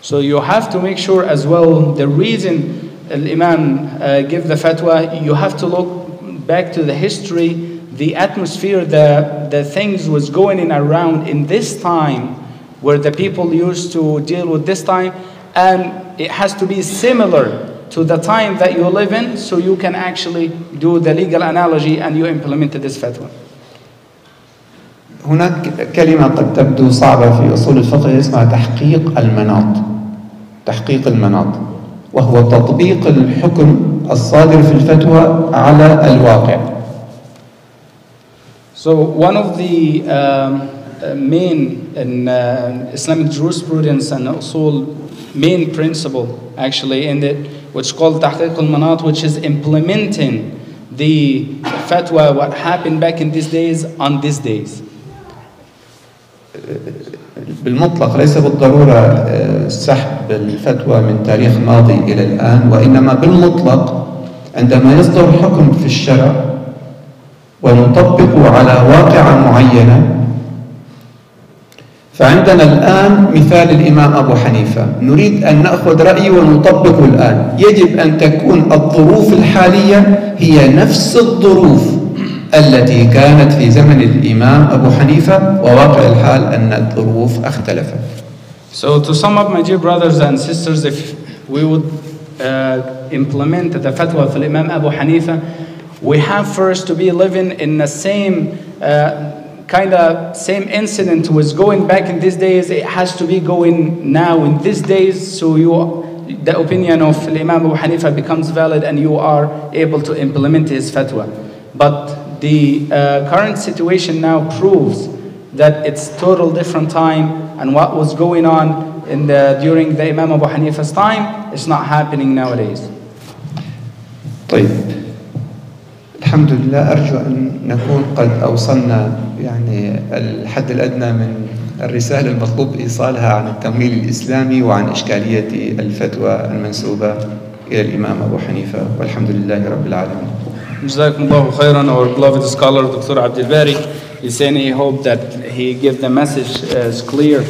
So you have to make sure as well the reason Al Imam uh, give the fatwa, you have to look back to the history, the atmosphere, the, the things was going in around in this time where the people used to deal with this time, and it has to be similar to the time that you live in so you can actually do the legal analogy and you implement this fatwa. هناك كلمة قد تبدو صعبة في أصول الفقه اسمها تحقيق المناط تحقيق المناط وهو تطبيق الحكم الصادر في الفتوى على الواقع So one of the um, uh, main in uh, Islamic jurisprudence and usul main principle actually in it, which is called tahqiq al-manat, which is implementing the fatwa, what happened back in these days on these days. بالمطلق ليس بالضرورة آه، سحب الفتوى من تاريخ ماضي إلى الآن وإنما بالمطلق عندما يصدر حكم في الشرع ونطبقه على واقعة معينة فعندنا الآن مثال الإمام أبو حنيفة. نريد أن نأخذ رأيه ونطبقه الآن. يجب أن تكون الظروف الحالية هي نفس الظروف التي كانت في زمن الإمام أبو حنيفة وواقع الحال أن الظروف اختلفت. So to sum up, my dear brothers and sisters, if we would uh, implement the fatwa of Imam Abu Hanifa, we have first to be living in the same uh, kind of same incident was going back in these days. It has to be going now in these days, so you the opinion of Imam Abu Hanifa becomes valid and you are able to implement his fatwa. But the uh, current situation now proves that it's total different time and what was going on in the, during the Imam Abu Hanifa's time is not happening nowadays. طيب الحمد لله أرجو أن نكون قد أوصلنا يعني الحد الأدنى من الرسالة المطلوب إيصالها عن التمويل الإسلامي وعن إشكالية الفتوى المنسوبة إلى الإمام أبو حنيفة والحمد لله رب العالمين جزاكم الله خيرا our beloved scholar Dr. Abdul Bari is saying he hope that he give the message as clear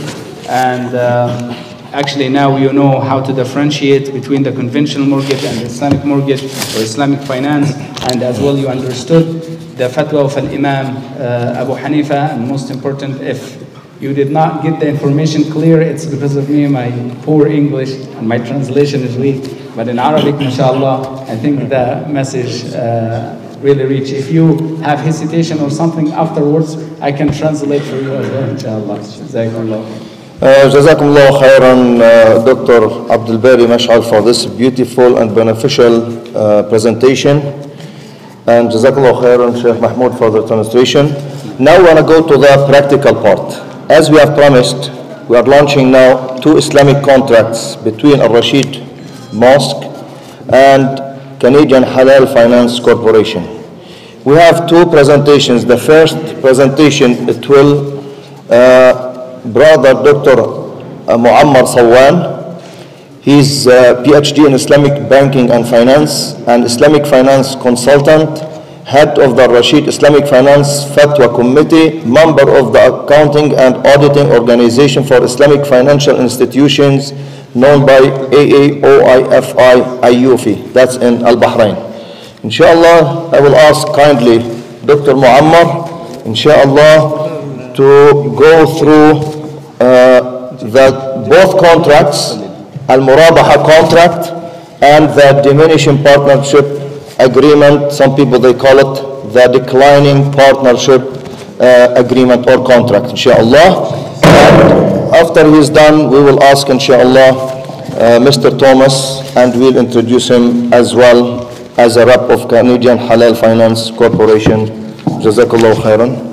and um, actually now you know how to differentiate between the conventional mortgage and the Islamic mortgage or Islamic finance. And as well you understood the fatwa of an Imam uh, Abu Hanifa. And most important if you did not get the information clear it's because of me my poor English and my translation is weak. But in Arabic inshallah I think the message uh, really reach if you have hesitation or something afterwards I can translate for you as well inshallah جزاكم الله خيرا uh, Dr. Abdul Bari Mash'al for this beautiful and beneficial uh, presentation and جزاكم الله خيرا Sheikh Mahmoud for the translation. Now we want to go to the practical part. As we have promised, we are launching now two Islamic contracts between Al-Rashid Mosque and Canadian Halal Finance Corporation. We have two presentations. The first presentation, it will uh, brother Dr. Uh, Muammar Sawan. He's uh, a PhD in Islamic Banking and Finance and Islamic Finance Consultant, head of the Rashid Islamic Finance Fatwa Committee, member of the Accounting and Auditing Organization for Islamic Financial Institutions, known by AAOIFI IUFI. That's in Al Bahrain. Inshallah, I will ask kindly Dr. Muammar, inshallah, to go through uh, the both contracts, Al-Murabaha contract and the diminishing partnership agreement, some people they call it the declining partnership uh, agreement or contract, inshallah. And after he's done, we will ask, inshallah, uh, Mr. Thomas, and we'll introduce him as well as a rep of Canadian Halal Finance Corporation. Jazakallah khairan.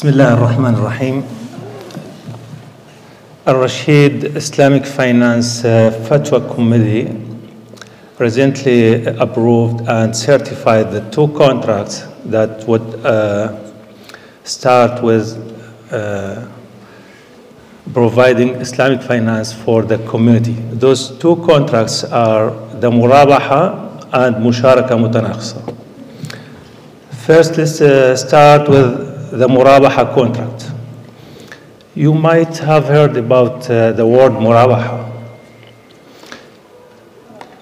بسم الله الرحمن الرحيم Al-Rashid Islamic Finance uh, Fatwa Committee recently approved and certified the two contracts that would uh, start with uh, providing Islamic finance for the community. Those two contracts are the Murabaha and Musharaka Mutanaqisa. First, let's uh, start with the murabaha contract. You might have heard about uh, the word murabaha.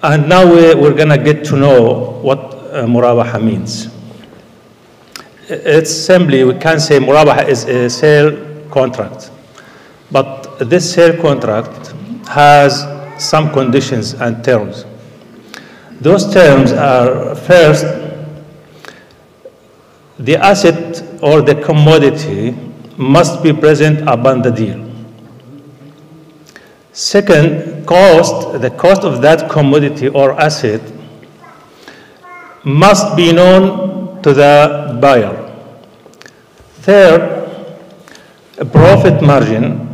And now we, we're going to get to know what uh, murabaha means. It's simply, we can say murabaha is a sale contract. But this sale contract has some conditions and terms. Those terms are first, the asset or the commodity must be present upon the deal. Second, cost, the cost of that commodity or asset must be known to the buyer. Third, a profit margin,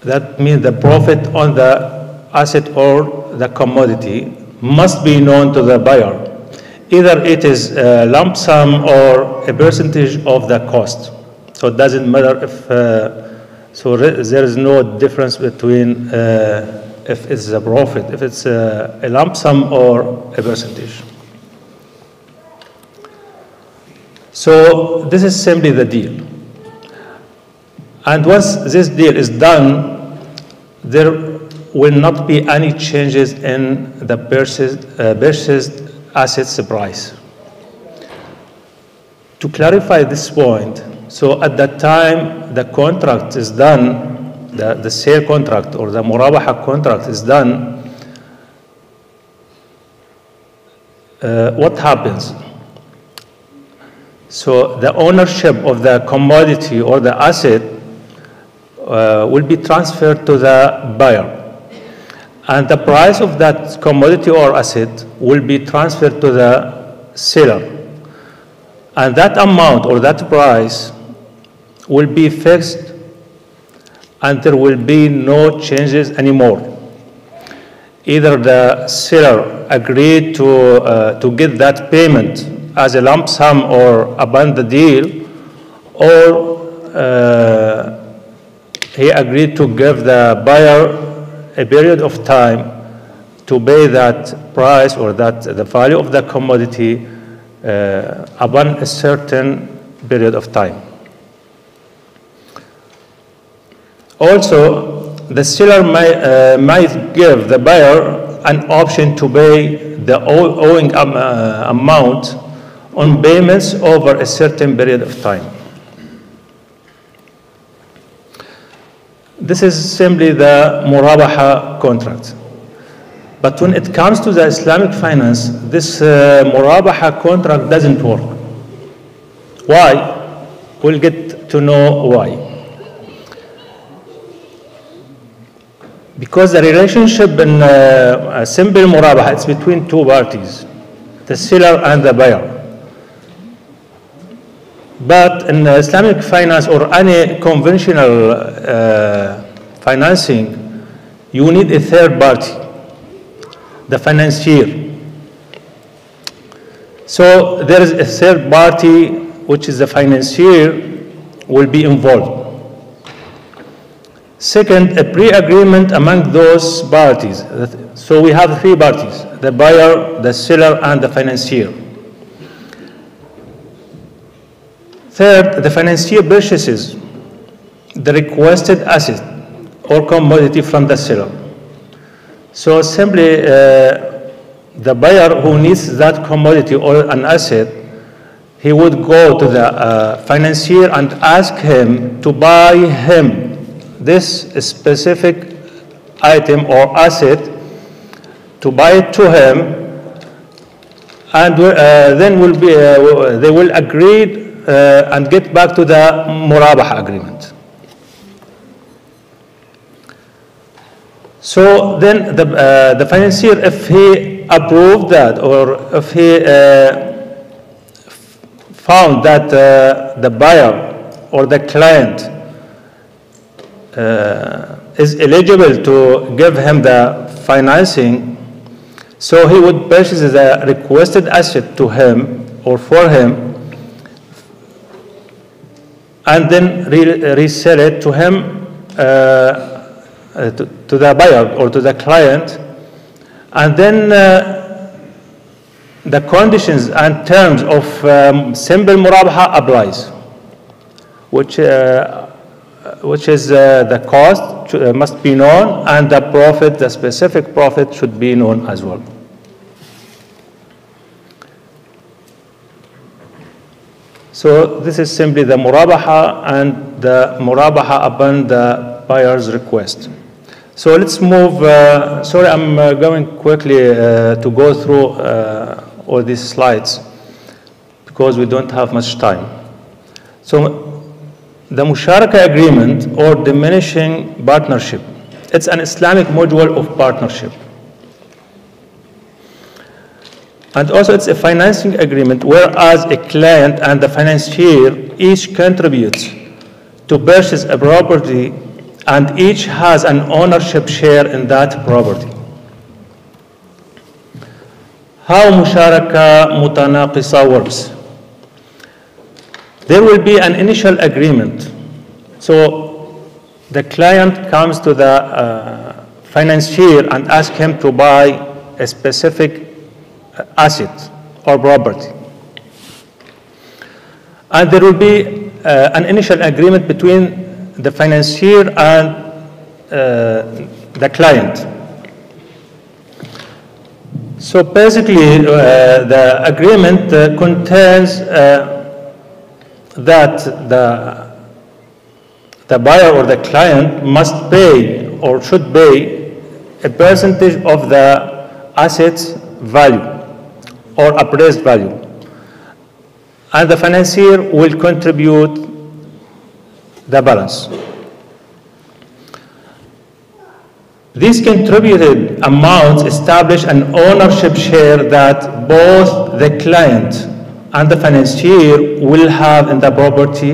that means the profit on the asset or the commodity must be known to the buyer. Either it is a lump sum or a percentage of the cost. So it doesn't matter if, uh, so there is no difference between uh, if it's a profit, if it's a, a lump sum or a percentage. So this is simply the deal. And once this deal is done, there will not be any changes in the purchased, uh, purchased assets price. To clarify this point, so at that time the contract is done, the, the sale contract or the murabaha contract is done, uh, what happens? So the ownership of the commodity or the asset uh, will be transferred to the buyer. And the price of that commodity or asset will be transferred to the seller. And that amount or that price will be fixed and there will be no changes anymore. Either the seller agreed to, uh, to get that payment as a lump sum or upon the deal, or uh, he agreed to give the buyer a period of time to pay that price or that the value of the commodity uh, upon a certain period of time. Also, the seller may, uh, might give the buyer an option to pay the owing um, uh, amount on payments over a certain period of time. This is simply the murabaha contract. But when it comes to the Islamic finance, this uh, murabaha contract doesn't work. Why? We'll get to know why. Because the relationship in uh, a simple murabaha, it's between two parties, the seller and the buyer. But in Islamic finance or any conventional uh, financing, you need a third party, the financier. So there is a third party, which is the financier, will be involved. Second, a pre-agreement among those parties. So we have three parties, the buyer, the seller, and the financier. Third, the financier purchases the requested asset or commodity from the seller. So simply, uh, the buyer who needs that commodity or an asset, he would go to the uh, financier and ask him to buy him this specific item or asset, to buy it to him, and uh, then will be, uh, they will agree uh, and get back to the murabaha agreement. So then the, uh, the financier, if he approved that or if he uh, found that uh, the buyer or the client uh, is eligible to give him the financing, so he would purchase the requested asset to him or for him and then re- resell it to him, uh, uh, to, to the buyer or to the client, and then uh, the conditions and terms of um, simple murabaha applies, which, uh, which is uh, the cost uh, must be known and the profit, the specific profit should be known as well. So this is simply the murabaha and the murabaha upon the buyer's request. So let's move, uh, sorry I'm uh, going quickly uh, to go through uh, all these slides because we don't have much time. So the Musharaka agreement or diminishing partnership, it's an Islamic module of partnership. And also it's a financing agreement whereas a client and the financier each contributes to purchase a property and each has an ownership share in that property. How Musharaka Mutanaqisa works. There will be an initial agreement. So the client comes to the uh, financier and asks him to buy a specific asset or property. And there will be uh, an initial agreement between the financier and uh, the client. So basically, uh, the agreement uh, contains that the, the buyer or the client must pay or should pay a percentage of the asset's value or appraised value. And the financier will contribute the balance. These contributed amounts establish an ownership share that both the client and the financier will have in the property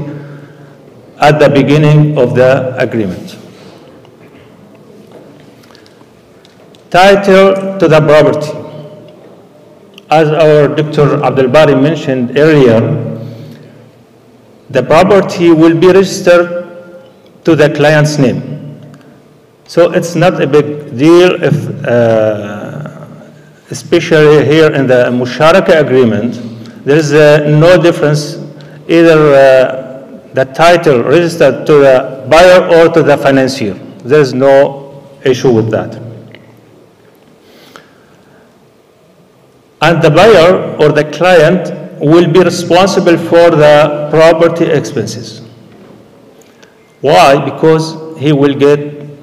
at the beginning of the agreement. Title to the property. As our Dr. Abdul Bari mentioned earlier, the property will be registered to the client's name. So it's not a big deal if, uh, especially here in the Musharaka agreement, there is uh, no difference either uh, the title registered to the buyer or to the financier. There is no issue with that. And the buyer or the client will be responsible for the property expenses. Why? Because he will get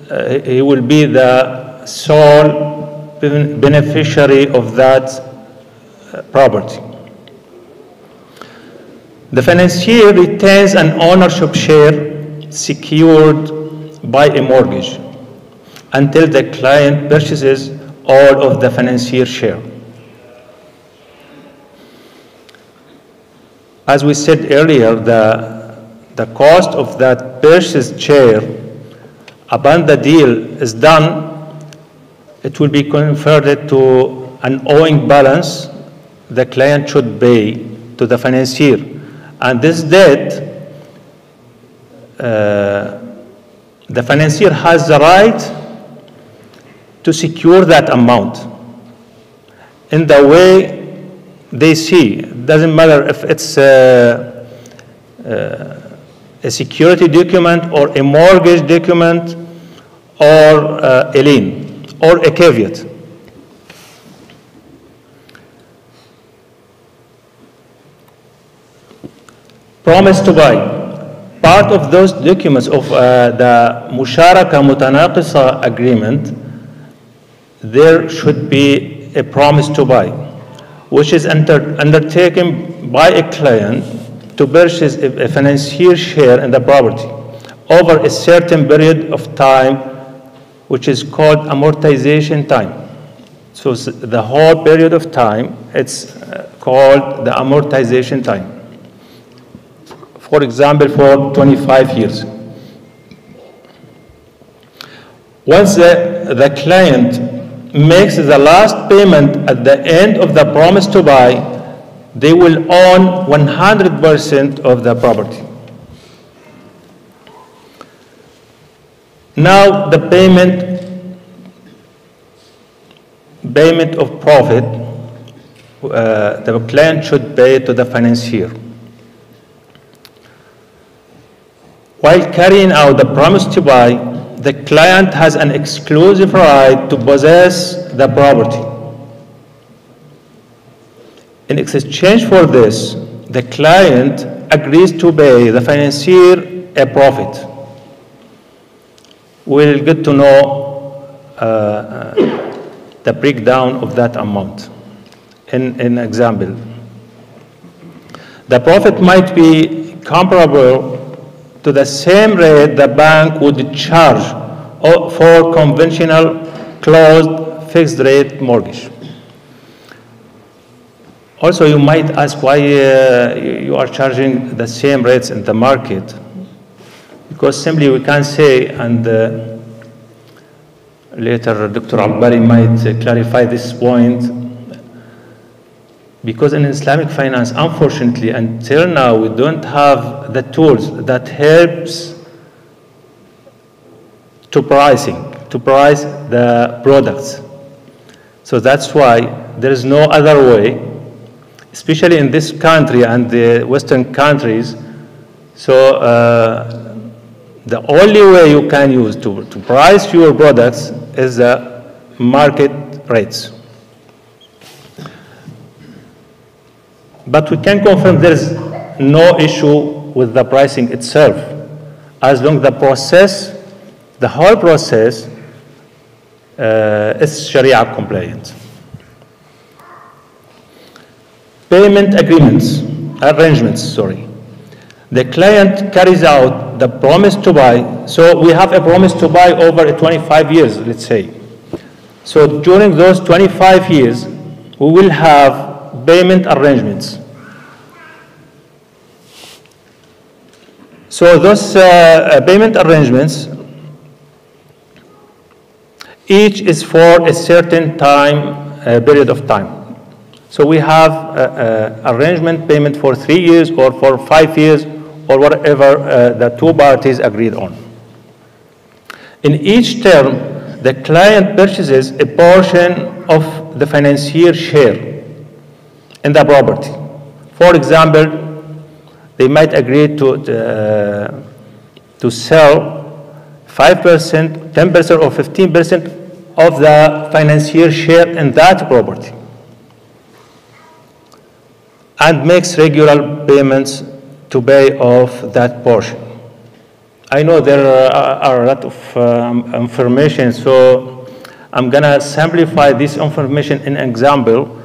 uh, he will be the sole beneficiary of that uh, property. The financier retains an ownership share secured by a mortgage until the client purchases all of the financier share. As we said earlier, the, the cost of that purchase share upon the deal is done, it will be converted to an owing balance the client should pay to the financier. And this debt, uh, the financier has the right to secure that amount in the way they see. Doesn't matter if it's a, a security document or a mortgage document or uh, a lien or a caveat. Promise to buy. Part of those documents of uh, the Musharaka Mutanaqisa agreement, there should be a promise to buy, which is under, undertaken by a client to purchase a, a financier share in the property over a certain period of time, which is called amortization time. So the whole period of time, it's uh, called the amortization time. For example, for 25 years. Once the, the client makes the last payment at the end of the promise to buy, they will own 100% of the property. Now the payment, payment of profit uh, the client should pay to the financier. While carrying out the promise to buy, the client has an exclusive right to possess the property. In exchange for this, the client agrees to pay the financier a profit. We'll get to know uh, the breakdown of that amount in in example. The profit might be comparable to the same rate the bank would charge for conventional closed fixed rate mortgage. Also, you might ask why uh, you are charging the same rates in the market. Because simply we can say, and uh, later Dr. Al-Bari might uh, clarify this point, because in Islamic finance, unfortunately, until now, we don't have the tools that helps to pricing, to price the products. So that's why there is no other way, especially in this country and the Western countries. So uh, the only way you can use to, to price your products is the market rates. But we can confirm there is no issue with the pricing itself, as long the process, the whole process uh, is Sharia compliant. Payment agreements, arrangements, sorry. The client carries out the promise to buy. So we have a promise to buy over 25 years, let's say. So during those 25 years, we will have payment arrangements. So those uh, uh, payment arrangements, each is for a certain time, uh, period of time. So we have uh, uh, arrangement payment for three years or for five years or whatever uh, the two parties agreed on. In each term, the client purchases a portion of the financier share in the property. For example, they might agree to, uh, to sell 5%, 10%, or 15% of the financier share in that property and makes regular payments to pay off that portion. I know there are, a lot of um, information, so I'm gonna simplify this information in example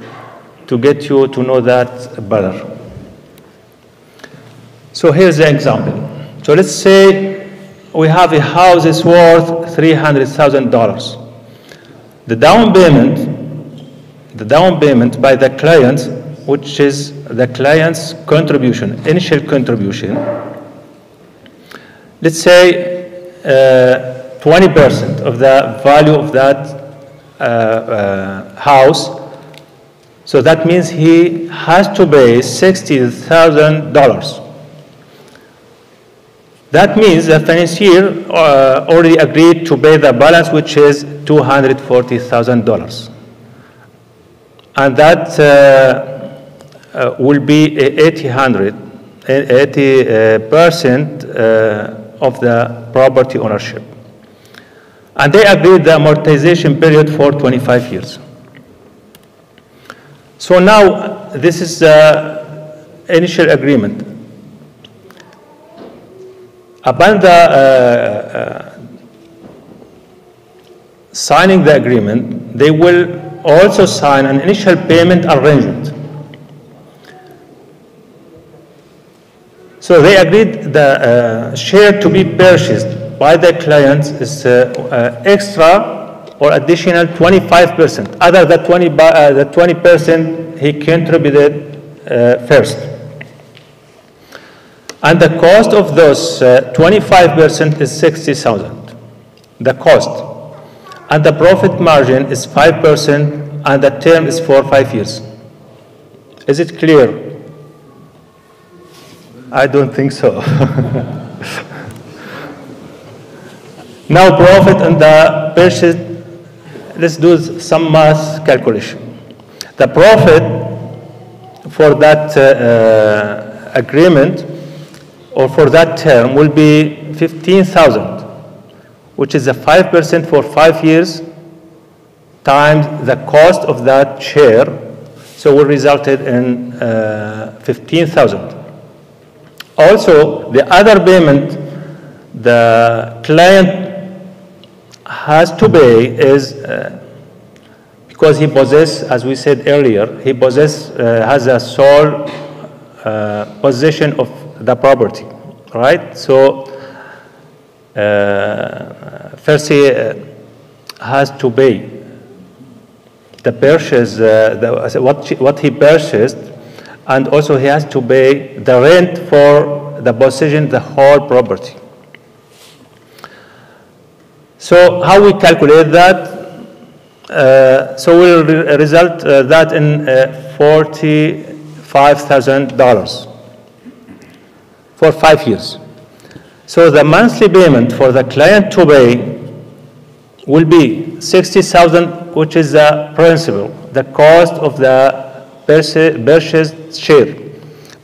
to get you to know that better. So here's the example. So let's say we have a house that's worth $300,000. The down payment, the down payment by the client, which is the client's contribution, initial contribution, let's say uh, 20% of the value of that uh, uh, house. So that means he has to pay $60,000. That means the financier uh, already agreed to pay the balance, which is $240,000. And that uh, uh, will be 800, 80 percent uh, of the property ownership. And they agreed the amortization period for 25 years. So now this is the initial agreement. Upon the uh, uh, signing the agreement, they will also sign an initial payment arrangement. So they agreed the uh, share to be purchased by the clients is uh, uh, extra or additional 25%, other than 20, uh, the 20% he contributed uh, first. And the cost of those uh, 25% is 60,000, the cost. And the profit margin is 5% and the term is for five years. Is it clear? I don't think so. now profit and the purchase, let's do some math calculation. The profit for that uh, uh, agreement or for that term will be 15,000, which is a 5% for five years times the cost of that share, so will resulted in uh, 15,000. Also, the other payment the client has to pay is uh, because he possess, as we said earlier, he possess uh, has a sole uh, possession of the property, right? So uh, first he uh, has to pay the purchase, uh, the, what, she- what he purchased, and also he has to pay the rent for the possession, the whole property. So how we calculate that? Uh, so we'll re- result uh, that in uh, $45,000 for five years. So the monthly payment for the client to pay will be 60,000, which is the principal, the cost of the purchase- purchased share,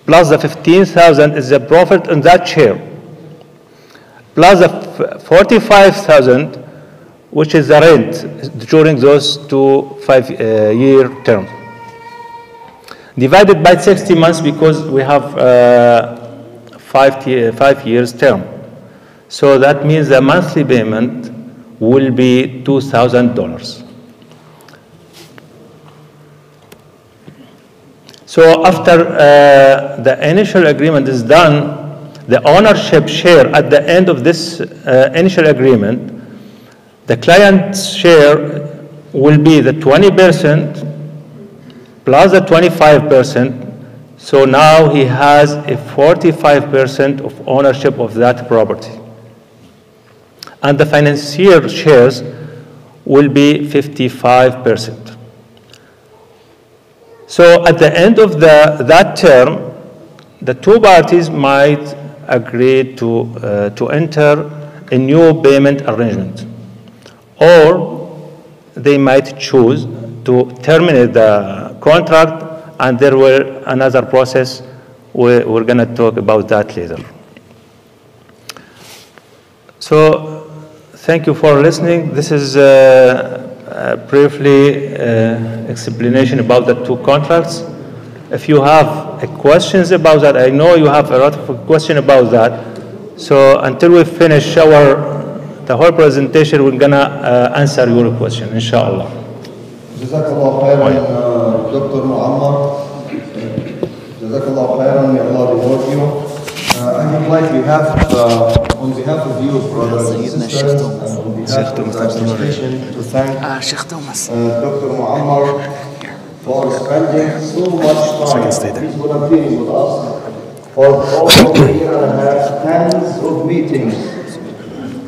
plus the 15,000 is the profit on that share, plus the 45,000, which is the rent during those two five-year terms. Divided by 60 months because we have uh, five, five years term. So that means the monthly payment will be $2,000. So after uh, the initial agreement is done, the ownership share at the end of this uh, initial agreement, the client's share will be the 20% plus the 25%. So now he has a 45% of ownership of that property. And the financier shares will be 55%. So at the end of the, that term, the two parties might agree to, uh, to enter a new payment arrangement. Or they might choose to terminate the contract and there will another process. We're, we're going to talk about that later. So thank you for listening. This is uh, briefly uh, explanation about the two contracts. If you have uh, questions about that, I know you have a lot of question about that. So until we finish our the whole presentation, we're gonna uh, answer your question, inshallah. جزاك الله خيرا uh, دكتور معمر جزاك الله خيرا may Allah reward you uh, I would like we have uh, on behalf of you brothers and sisters and on behalf of the administration to thank Ah, Sheikh Thomas. uh, Dr. Muammar for spending so much time he's volunteering with us for almost a year and a half tens of meetings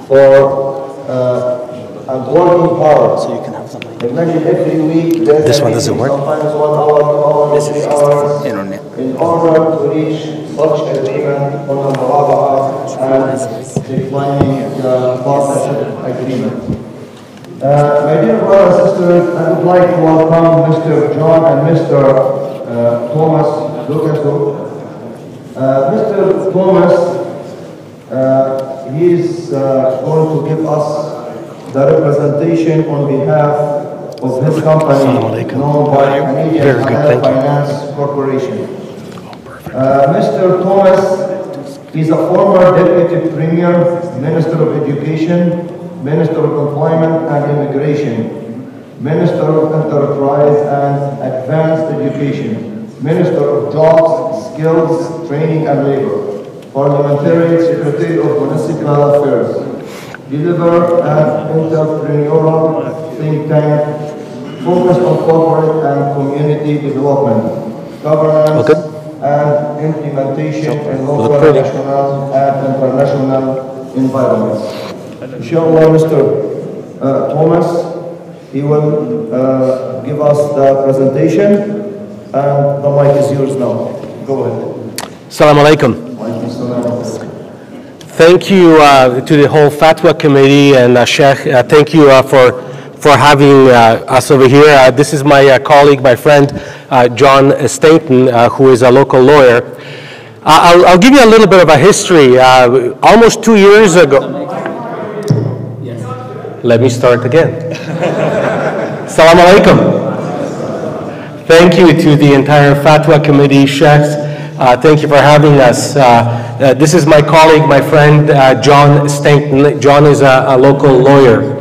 for uh, and working hard So you can have them. Imagine every week there's This a one doesn't work? Sometimes one hour, two hours, three hours. Internet. In order to reach such agreement on the Murabaha and defining the partnership agreement. Uh, my dear brothers and sisters, I would like to welcome Mr. John and Mr. Uh, Thomas Lukaszuk. Uh, Mr. Thomas, uh, he is uh, going to give us the representation on behalf of his company known by Canadian Very good, Canal thank you. Finance Corporation. Uh, Mr. Thomas is a former Deputy Premier, Minister of Education, Minister of Employment and Immigration, Minister of Enterprise and Advanced Education, Minister of Jobs, Skills, Training and Labor, Parliamentary Secretary of Municipal Affairs, deliver an entrepreneurial think tank focused on corporate and community development, governance, and implementation in local, national, and international environments. Inshallah, Mr. uh, Thomas, he will uh, give us the presentation, and the mic is yours now. Go ahead. Assalamu alaikum. Thank you uh, to the whole Fatwa Committee and uh, Sheikh, uh, thank you uh, for for having uh, us over here. Uh, this is my uh, colleague, my friend, uh, John Stainton, uh, who is a local lawyer. Uh, I'll, I'll give you a little bit of a history. Uh, almost two years ago. Let me start again. Salam alaikum. Thank you to the entire Fatwa Committee, Sheikhs. Uh, thank you for having us. Uh, uh, this is my colleague, my friend, uh, John Stainton. John is a, a, local lawyer.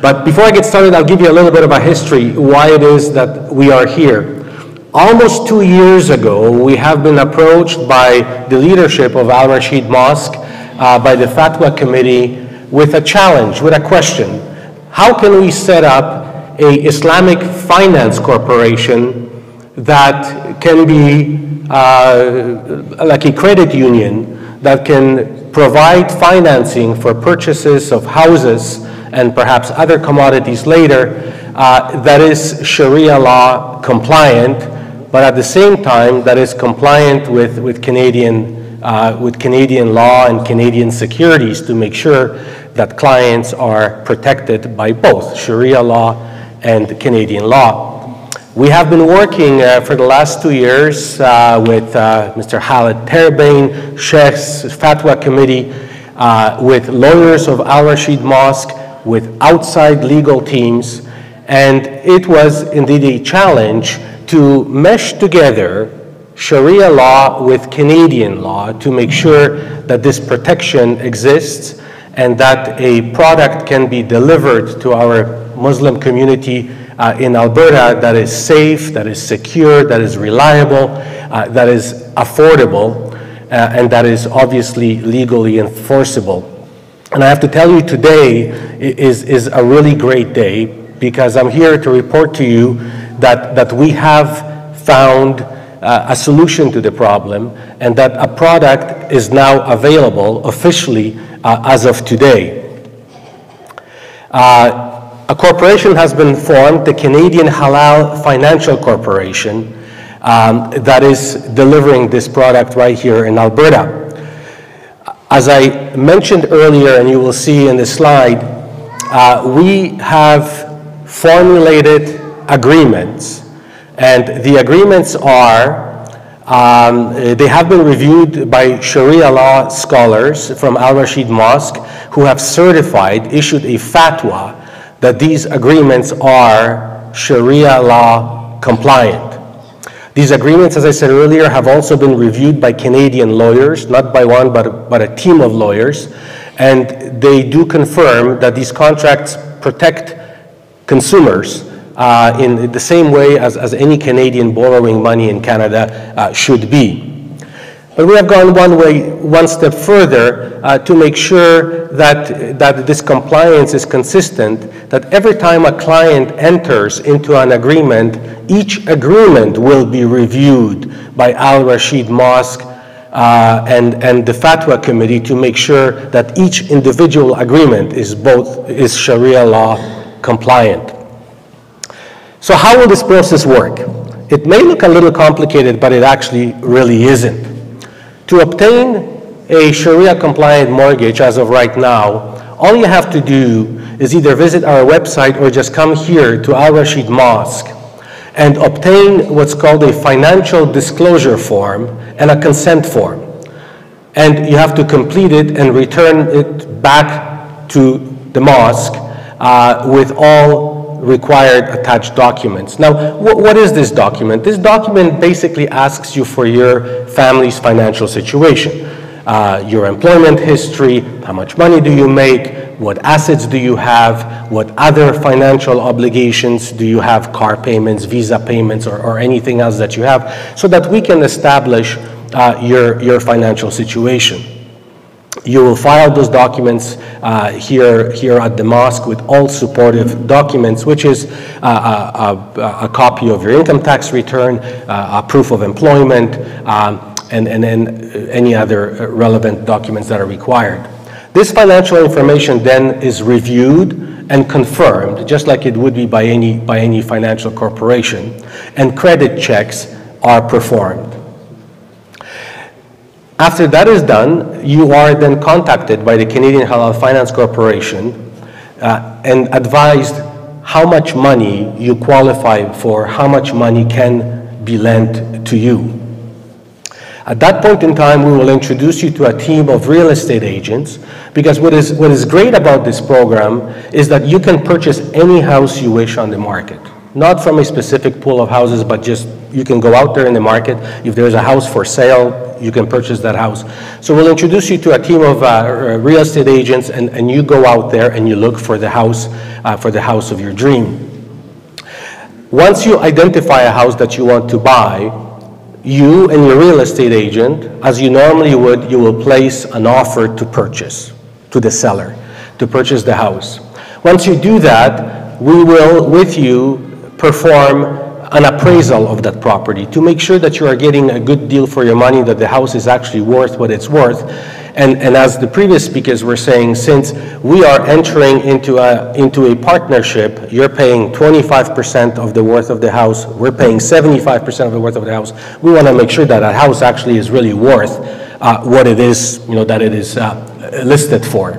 But before I get started, I'll give you a little bit of a history, why it is that we are here. Almost two years ago, we have been approached by the leadership of Al Rashid Mosque, uh, by the Fatwa Committee, with a challenge, with a question. How can we set up a Islamic finance corporation that can be uh, like a credit union that can provide financing for purchases of houses and perhaps other commodities later uh, that is Sharia law compliant, but at the same time that is compliant with, with, Canadian, uh, with Canadian law and Canadian securities to make sure that clients are protected by both Sharia law and Canadian law. We have been working uh, for the last two years uh, with uh, Mr. Khalid Terbain, Sheikh's Fatwa Committee, uh, with lawyers of Al Rashid Mosque, with outside legal teams, and it was indeed a challenge to mesh together Sharia law with Canadian law to make sure that this protection exists and that a product can be delivered to our Muslim community uh, in Alberta that is safe, that is secure, that is reliable, uh, that is affordable, uh, and that is obviously legally enforceable. And I have to tell you today is, is a really great day because I'm here to report to you that, that we have found uh, a solution to the problem and that a product is now available officially uh, as of today. Uh, a corporation has been formed, the Canadian Halal Financial Corporation, um, that is delivering this product right here in Alberta. As I mentioned earlier, and you will see in the slide, uh, we have formulated agreements, and the agreements are um, they have been reviewed by Sharia law scholars from Al Rashid Mosque who have certified, issued a fatwa that these agreements are Sharia law compliant. These agreements, as I said earlier, have also been reviewed by Canadian lawyers, not by one, but, but a team of lawyers, and they do confirm that these contracts protect consumers uh, in the same way as, as any Canadian borrowing money in Canada uh, should be. But we have gone one way, one step further uh, to make sure that, that this compliance is consistent, that every time a client enters into an agreement, each agreement will be reviewed by Al Rashid Mosque uh, and, and the Fatwa Committee to make sure that each individual agreement is both is Sharia law compliant. So how will this process work? It may look a little complicated, but it actually really isn't. To obtain a Sharia compliant mortgage as of right now, all you have to do is either visit our website or just come here to Al Rashid Mosque and obtain what's called a financial disclosure form and a consent form. And you have to complete it and return it back to the mosque uh, with all required attached documents. Now, wh what is this document? This document basically asks you for your family's financial situation. Uh, your employment history, how much money do you make, what assets do you have, what other financial obligations do you have, car payments, visa payments, or, or anything else that you have, so that we can establish uh, your, your financial situation. You will file those documents uh, here, here at the mosque with all supportive documents, which is uh, a, a, a, copy of your income tax return, uh, a proof of employment, um, and, and, and any other relevant documents that are required. This financial information then is reviewed and confirmed, just like it would be by any, by any financial corporation, and credit checks are performed. After that is done, you are then contacted by the Canadian Halal Finance Corporation uh, and advised how much money you qualify for, how much money can be lent to you. At that point in time, we will introduce you to a team of real estate agents because what is, what is great about this program is that you can purchase any house you wish on the market. Not from a specific pool of houses, but just you can go out there in the market. If there's a house for sale, you can purchase that house. So we'll introduce you to a team of uh, real estate agents and, and you go out there and you look for the house, uh, for the house of your dream. Once you identify a house that you want to buy, you and your real estate agent, as you normally would, you will place an offer to purchase to the seller, to purchase the house. Once you do that, we will, with you, perform an appraisal of that property to make sure that you are getting a good deal for your money, that the house is actually worth what it's worth. And, and as the previous speakers were saying, since we are entering into a, into a partnership, you're paying 25% of the worth of the house, we're paying 75% of the worth of the house. We want to make sure that that house actually is really worth uh, what it is, you know, that it is uh, listed for.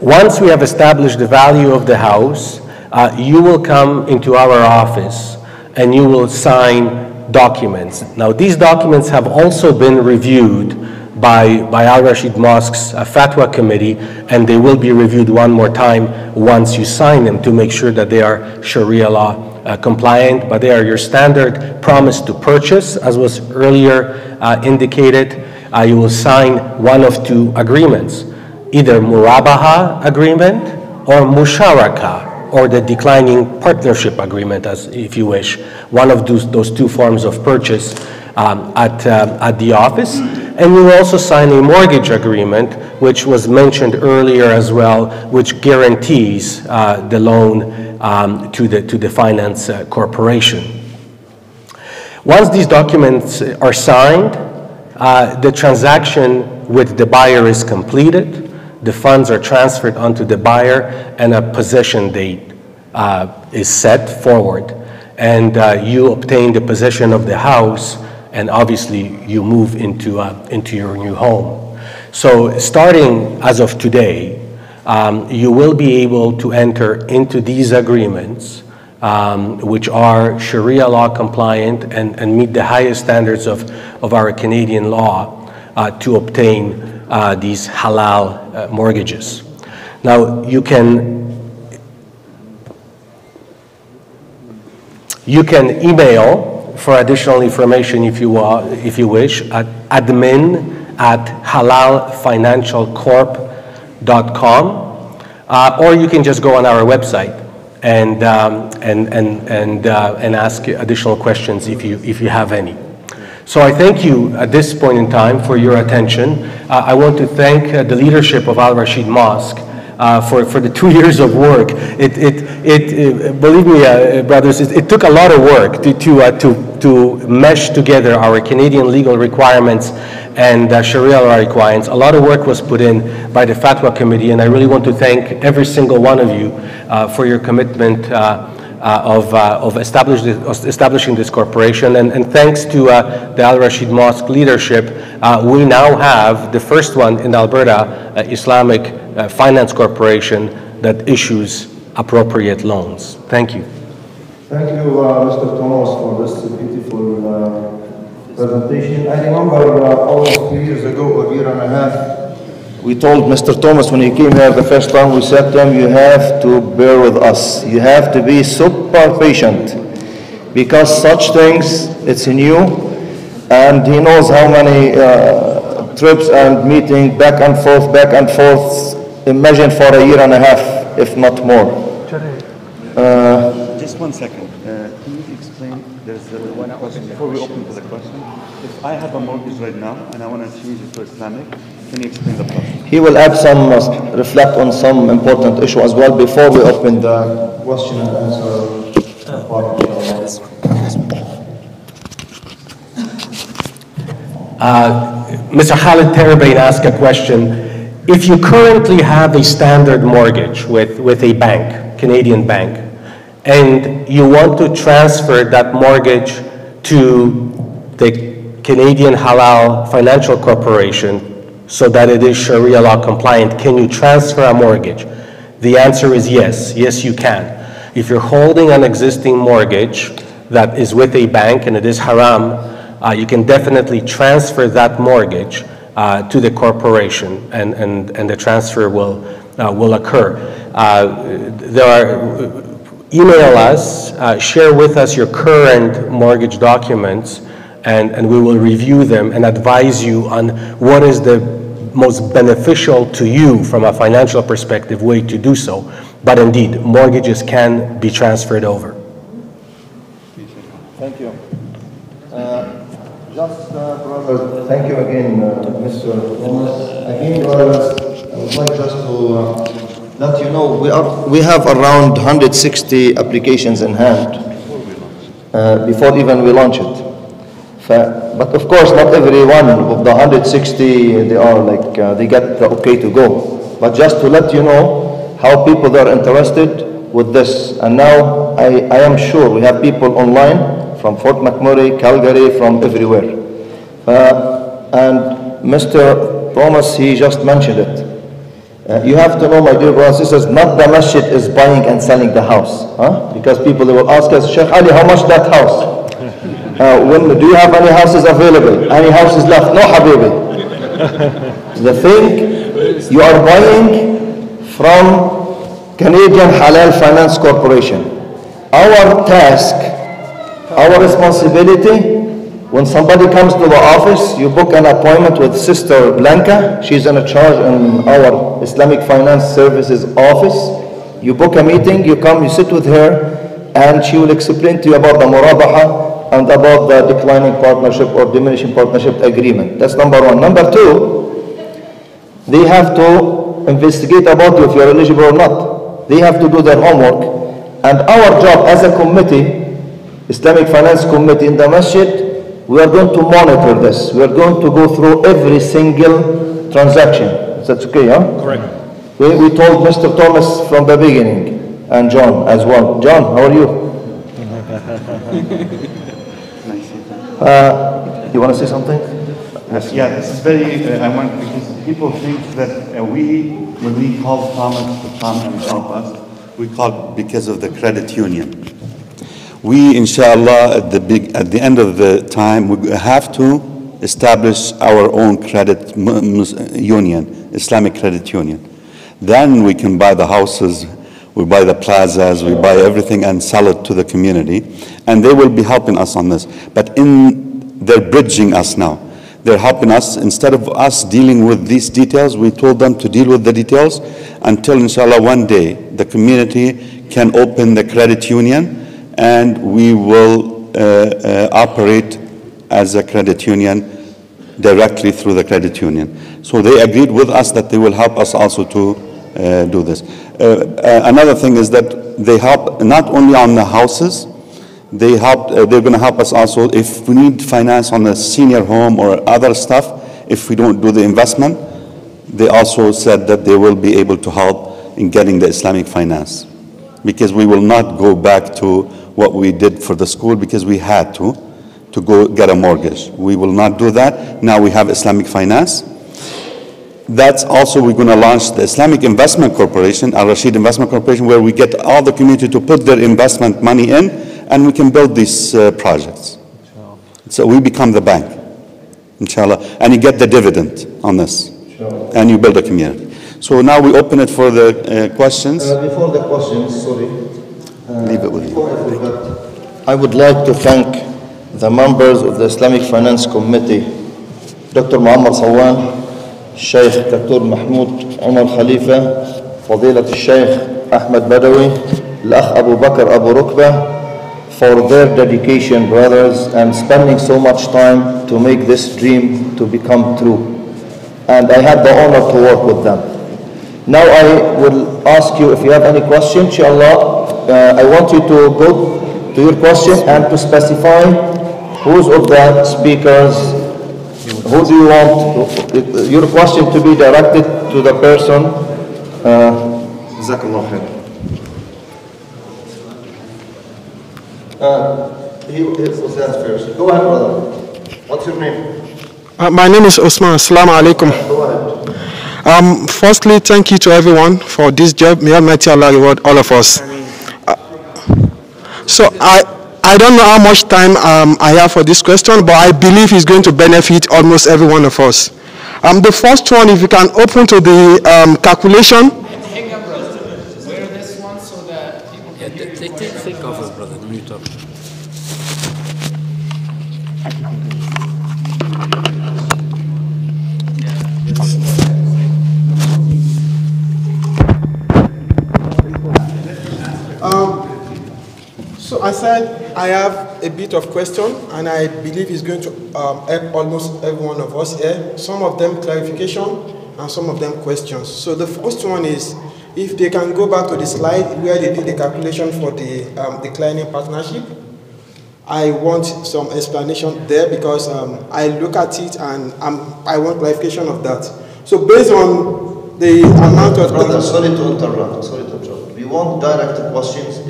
Once we have established the value of the house, uh, you will come into our office and you will sign documents. Now, these documents have also been reviewed by, by Al Rashid Mosque's uh, Fatwa Committee, and they will be reviewed one more time once you sign them to make sure that they are Sharia law uh, compliant, but they are your standard promise to purchase, as was earlier uh, indicated. Uh, you will sign one of two agreements, either Murabaha agreement or Musharaka, or the declining partnership agreement, as if you wish, one of those, those two forms of purchase um, at, uh, at the office. And will also sign a mortgage agreement, which was mentioned earlier as well, which guarantees uh, the loan um, to, the, to the finance uh, corporation. Once these documents are signed, uh, the transaction with the buyer is completed, the funds are transferred onto the buyer, and a possession date uh, is set forward. And uh, you obtain the possession of the house and obviously you move into, uh, into your new home. So starting as of today, um, you will be able to enter into these agreements um, which are Sharia law compliant and, and meet the highest standards of, of our Canadian law uh, to obtain uh, these halal uh, mortgages. Now you can you can email for additional information if you, uh, if you wish at admin at halalfinancialcorp.com uh, or you can just go on our website and, um, and, and, and, uh, and ask additional questions if you, if you have any. So I thank you at this point in time for your attention. Uh, I want to thank uh, the leadership of Al Rashid Mosque uh, for, for the two years of work. It, it, it, uh, believe me, uh, brothers, it, it, took a lot of work to, to, uh, to, to mesh together our Canadian legal requirements and uh, Sharia law requirements. A lot of work was put in by the Fatwa Committee, and I really want to thank every single one of you uh, for your commitment of, uh, of establishing this corporation. And, and thanks to uh, the Al Rashid Mosque leadership, we now have the first one in Alberta, Islamic Finance Corporation, that issues appropriate loans. Thank you. Thank you, uh, Mr. Thomas, for this beautiful uh, presentation. I remember uh, almost two years ago, a year and a half, we told Mr. Thomas when he came here the first time, we said to him, you have to bear with us. You have to be super patient because such things, it's new and he knows how many uh, trips and meeting back and forth, back and forth. Imagine for a year and a half, if not more. Uh, Just one second. Uh, can you explain, there's a, one question before we open to the question. If I have a mortgage right now and I want to change it to Islamic, can you explain the process? He will add some, uh, reflect on some important issue as well before we open the question and answer part. Uh, Mr. Khalid Terabain asked a question. If you currently have a standard mortgage with, with a bank, Canadian bank, and you want to transfer that mortgage to the Canadian Halal Financial Corporation so that it is Sharia law compliant, can you transfer a mortgage? The answer is yes, yes, you can. If you're holding an existing mortgage that is with a bank and it is haram, uh, you can definitely transfer that mortgage uh, to the corporation and, and, and the transfer will, uh, will occur. Uh, there are, email us, uh, share with us your current mortgage documents, and, and we will review them and advise you on what is the most beneficial to you from a financial perspective way to do so. But indeed, mortgages can be transferred over. Thank you. Uh, Just, uh, thank you again, uh, Mr. Thomas. Again, brothers, I would like just to uh, let you know, we are, we have around 160 applications in hand uh, before even we launch it. But of course, not every one of the 160, they are like, uh, they get the okay to go. But just to let you know how people are interested with this. And now, I, I am sure we have people online from Fort McMurray, Calgary, from everywhere. Uh, and Mr. Thomas, he just mentioned it. Uh, you have to know, my dear brothers and sisters, not the masjid is buying and selling the house. Huh? Because people they will ask us, Sheikh Ali, how much that house? Uh, when, do you have any houses available? Any houses left? No, Habibi. the thing, you are buying from Canadian Halal Finance Corporation. Our task, our responsibility, when somebody comes to the office, you book an appointment with Sister Blanca. She's in charge in our Islamic Finance Services office. You book a meeting, you come, you sit with her, and she will explain to you about the murabaha and about the declining partnership or diminishing partnership agreement. That's number one. Number two, they have to investigate about you if you're eligible or not. They have to do their homework. And our job as a committee, Islamic Finance Committee in the masjid, we are going to monitor this. We are going to go through every single transaction. That's okay, huh? Correct. We, we told Mr. Thomas from the beginning, and John as well. John, how are you? Uh, you want to say something? Yes, yeah, this is very, uh, I want, because people think that uh, we, when we call Thomas to come and help us, we call because of the credit union. We, inshallah, at the big, at the end of the time, we have to establish our own credit union, Islamic credit union. Then we can buy the houses, we buy the plazas, we buy everything and sell it to the community, and they will be helping us on this. But in, they're bridging us now. They're helping us. Instead of us dealing with these details, we told them to deal with the details until, inshallah, one day the community can open the credit union and we will uh, uh, operate as a credit union directly through the credit union. So they agreed with us that they will help us also to uh, do this. Uh, uh, another thing is that they help not only on the houses, they help, uh, they're going to help us also if we need finance on a senior home or other stuff, if we don't do the investment, they also said that they will be able to help in getting the Islamic finance. Because we will not go back to what we did for the school because we had to, to go get a mortgage. We will not do that. Now we have Islamic finance. That's also, we're going to launch the Islamic Investment Corporation, Al Rashid Investment Corporation, where we get all the community to put their investment money in and we can build these uh, projects. So we become the bank, inshallah, and you get the dividend on this. And you build a community. So now we open it for the uh, questions. Uh, before the questions, sorry. Leave it with you. Before I forget, I would like to thank the members of the Islamic Finance Committee, Dr. Muhammad Sawan, Sheikh Dr. Mahmoud Umar Khalifa, فضيلة الشيخ أحمد بدوي, الأخ أبو بكر أبو ركبة, for their dedication, brothers, and spending so much time to make this dream to become true. And I had the honor to work with them. Now I will ask you if you have any question, inshallah. Uh, I want you to go to your question and to specify who's of the speakers, who do you want, your question to be directed to the person. Uh, Jazakallah khair. Uh, he, he was asked first. Go ahead, brother. What's your name? Uh, my name is Osman. Assalamu alaikum. Um, firstly, thank you to everyone for this job. May Almighty Allah reward all of us. Uh, so I, I don't know how much time um, I have for this question, but I believe it's going to benefit almost every one of us. Um, the first one, if you can open to the um, calculation. Hang on, brother. Wear this one so that people Yeah, take, So I said I have a bit of question, and I believe it's going to um, help almost every one of us here. Some of them clarification, and some of them questions. So the first one is, if they can go back to the slide where they did the calculation for the um, declining partnership, I want some explanation there because um, I look at it and um, I want clarification of that. So based on the amount of Brother, sorry to interrupt, sorry to interrupt. We want direct questions.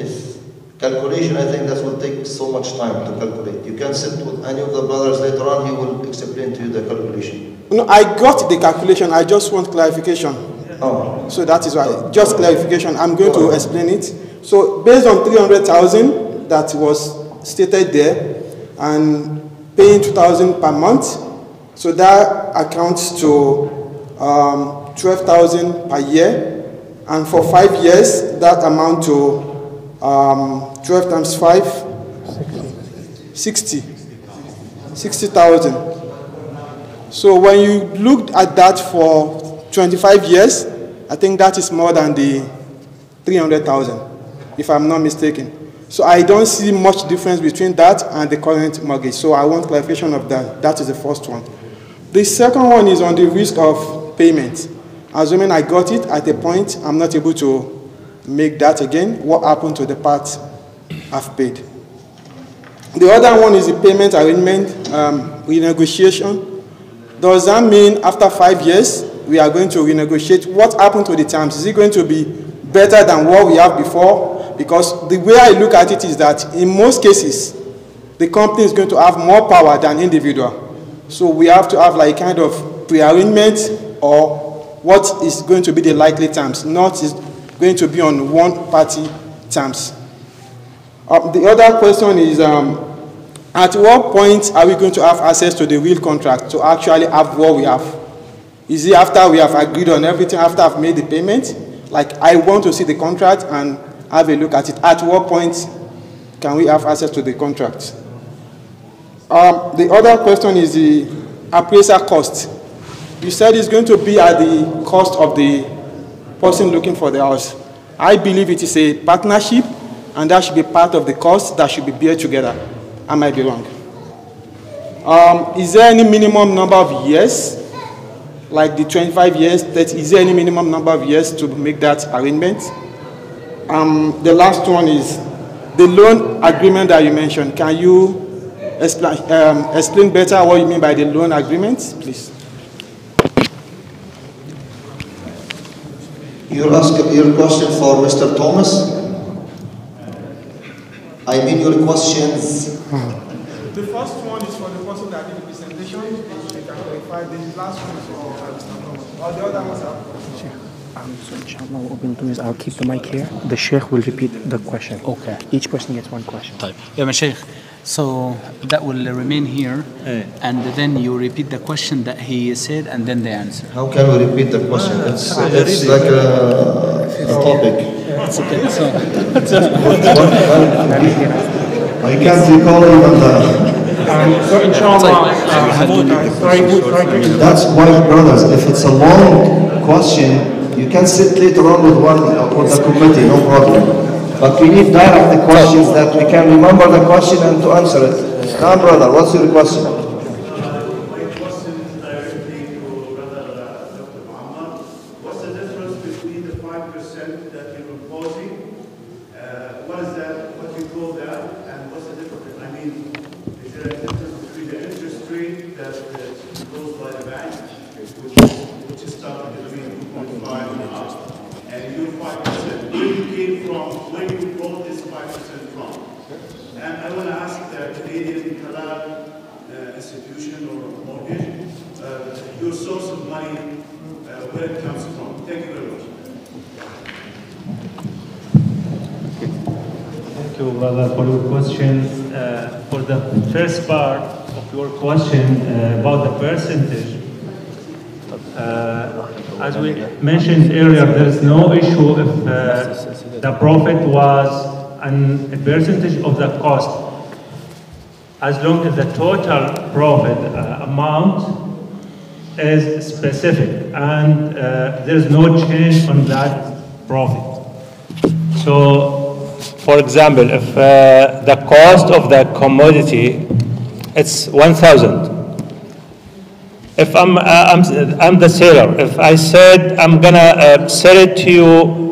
Calculation, I think that will take so much time to calculate. You can sit with any of the brothers later on, he will explain to you the calculation. No, I got the calculation. I just want clarification. Oh, So that is why, just clarification. I'm going to explain it. So based on 300,000 that was stated there and paying 2,000 per month, so that accounts to um, 12,000 per year. And for five years, that amount to um, 12 times 5, 60. 60,000. So when you looked at that for 25 years, I think that is more than the 300,000, if I'm not mistaken. So I don't see much difference between that and the current mortgage. So I want clarification of that. That is the first one. The second one is on the risk of payment. Assuming I got it at a point, I'm not able to make that again. What happened to the part I've paid? The other one is the payment arrangement um, renegotiation. Does that mean after five years we are going to renegotiate? What happened to the terms? Is it going to be better than what we have before? Because the way I look at it is that in most cases, the company is going to have more power than individual. So we have to have like kind of pre-arrangement or what is going to be the likely terms, not is going to be on one party terms. Uh, the other question is, um, at what point are we going to have access to the real contract to actually have what we have? Is it after we have agreed on everything, after I've made the payment? Like, I want to see the contract and have a look at it. At what point can we have access to the contract? Um, the other question is the appraiser cost. You said it's going to be at the cost of the person looking for the house. I believe it is a partnership, and that should be part of the cost that should be bear together. I might be wrong. Um, is there any minimum number of years, like the 25 years? That is there any minimum number of years to make that arrangement? Um, the last one is the loan agreement that you mentioned. Can you um, explain better what you mean by the loan agreement, please? you ask your question for Mr. Thomas? I mean your questions. The first one is for the person that did the presentation. If you can clarify, the last one is for Mr. Thomas. Or the other ones are. Um, so inshallah, what we'll do is I'll keep the mic here. The sheikh will repeat the question. Okay. Each person gets one question. طيب يا مشايخ so that will remain here and then you repeat the question that he said and then the answer How can we repeat the question? It's, it's like a, a topic. it's okay so I can't recall even the. so inshallah, uh, try, try to That's why, brothers, if it's a long question, you can sit later on with one uh, with the committee, no problem. But we need direct the questions that we can remember the question and to answer it. Come, brother, what's your question? What's the difference between the five percent that you're proposing? Uh, what is that, what you call that, and what's the difference? I mean, is there a difference between the interest rate that is proposed by the bank, which is, which is starting between two point five and up, and your five percent? Where you came from, where you brought this five percent from? And I want to ask the Canadian Halal uh, institution or mortgage, uh, your source of money uh, uh, where it comes from. Thank you very much. Thank you, brother, for your question. Uh, for the first part of your question uh, about the percentage, uh, as we mentioned earlier, there is no issue if uh, the profit was an, a percentage of the cost. As long as the total profit uh, amount is specific and uh, there is no change on that profit. So, for example, if uh, the cost of the commodity it's 1,000. If I'm, uh, I'm, I'm the seller, if I said I'm gonna uh, sell it to you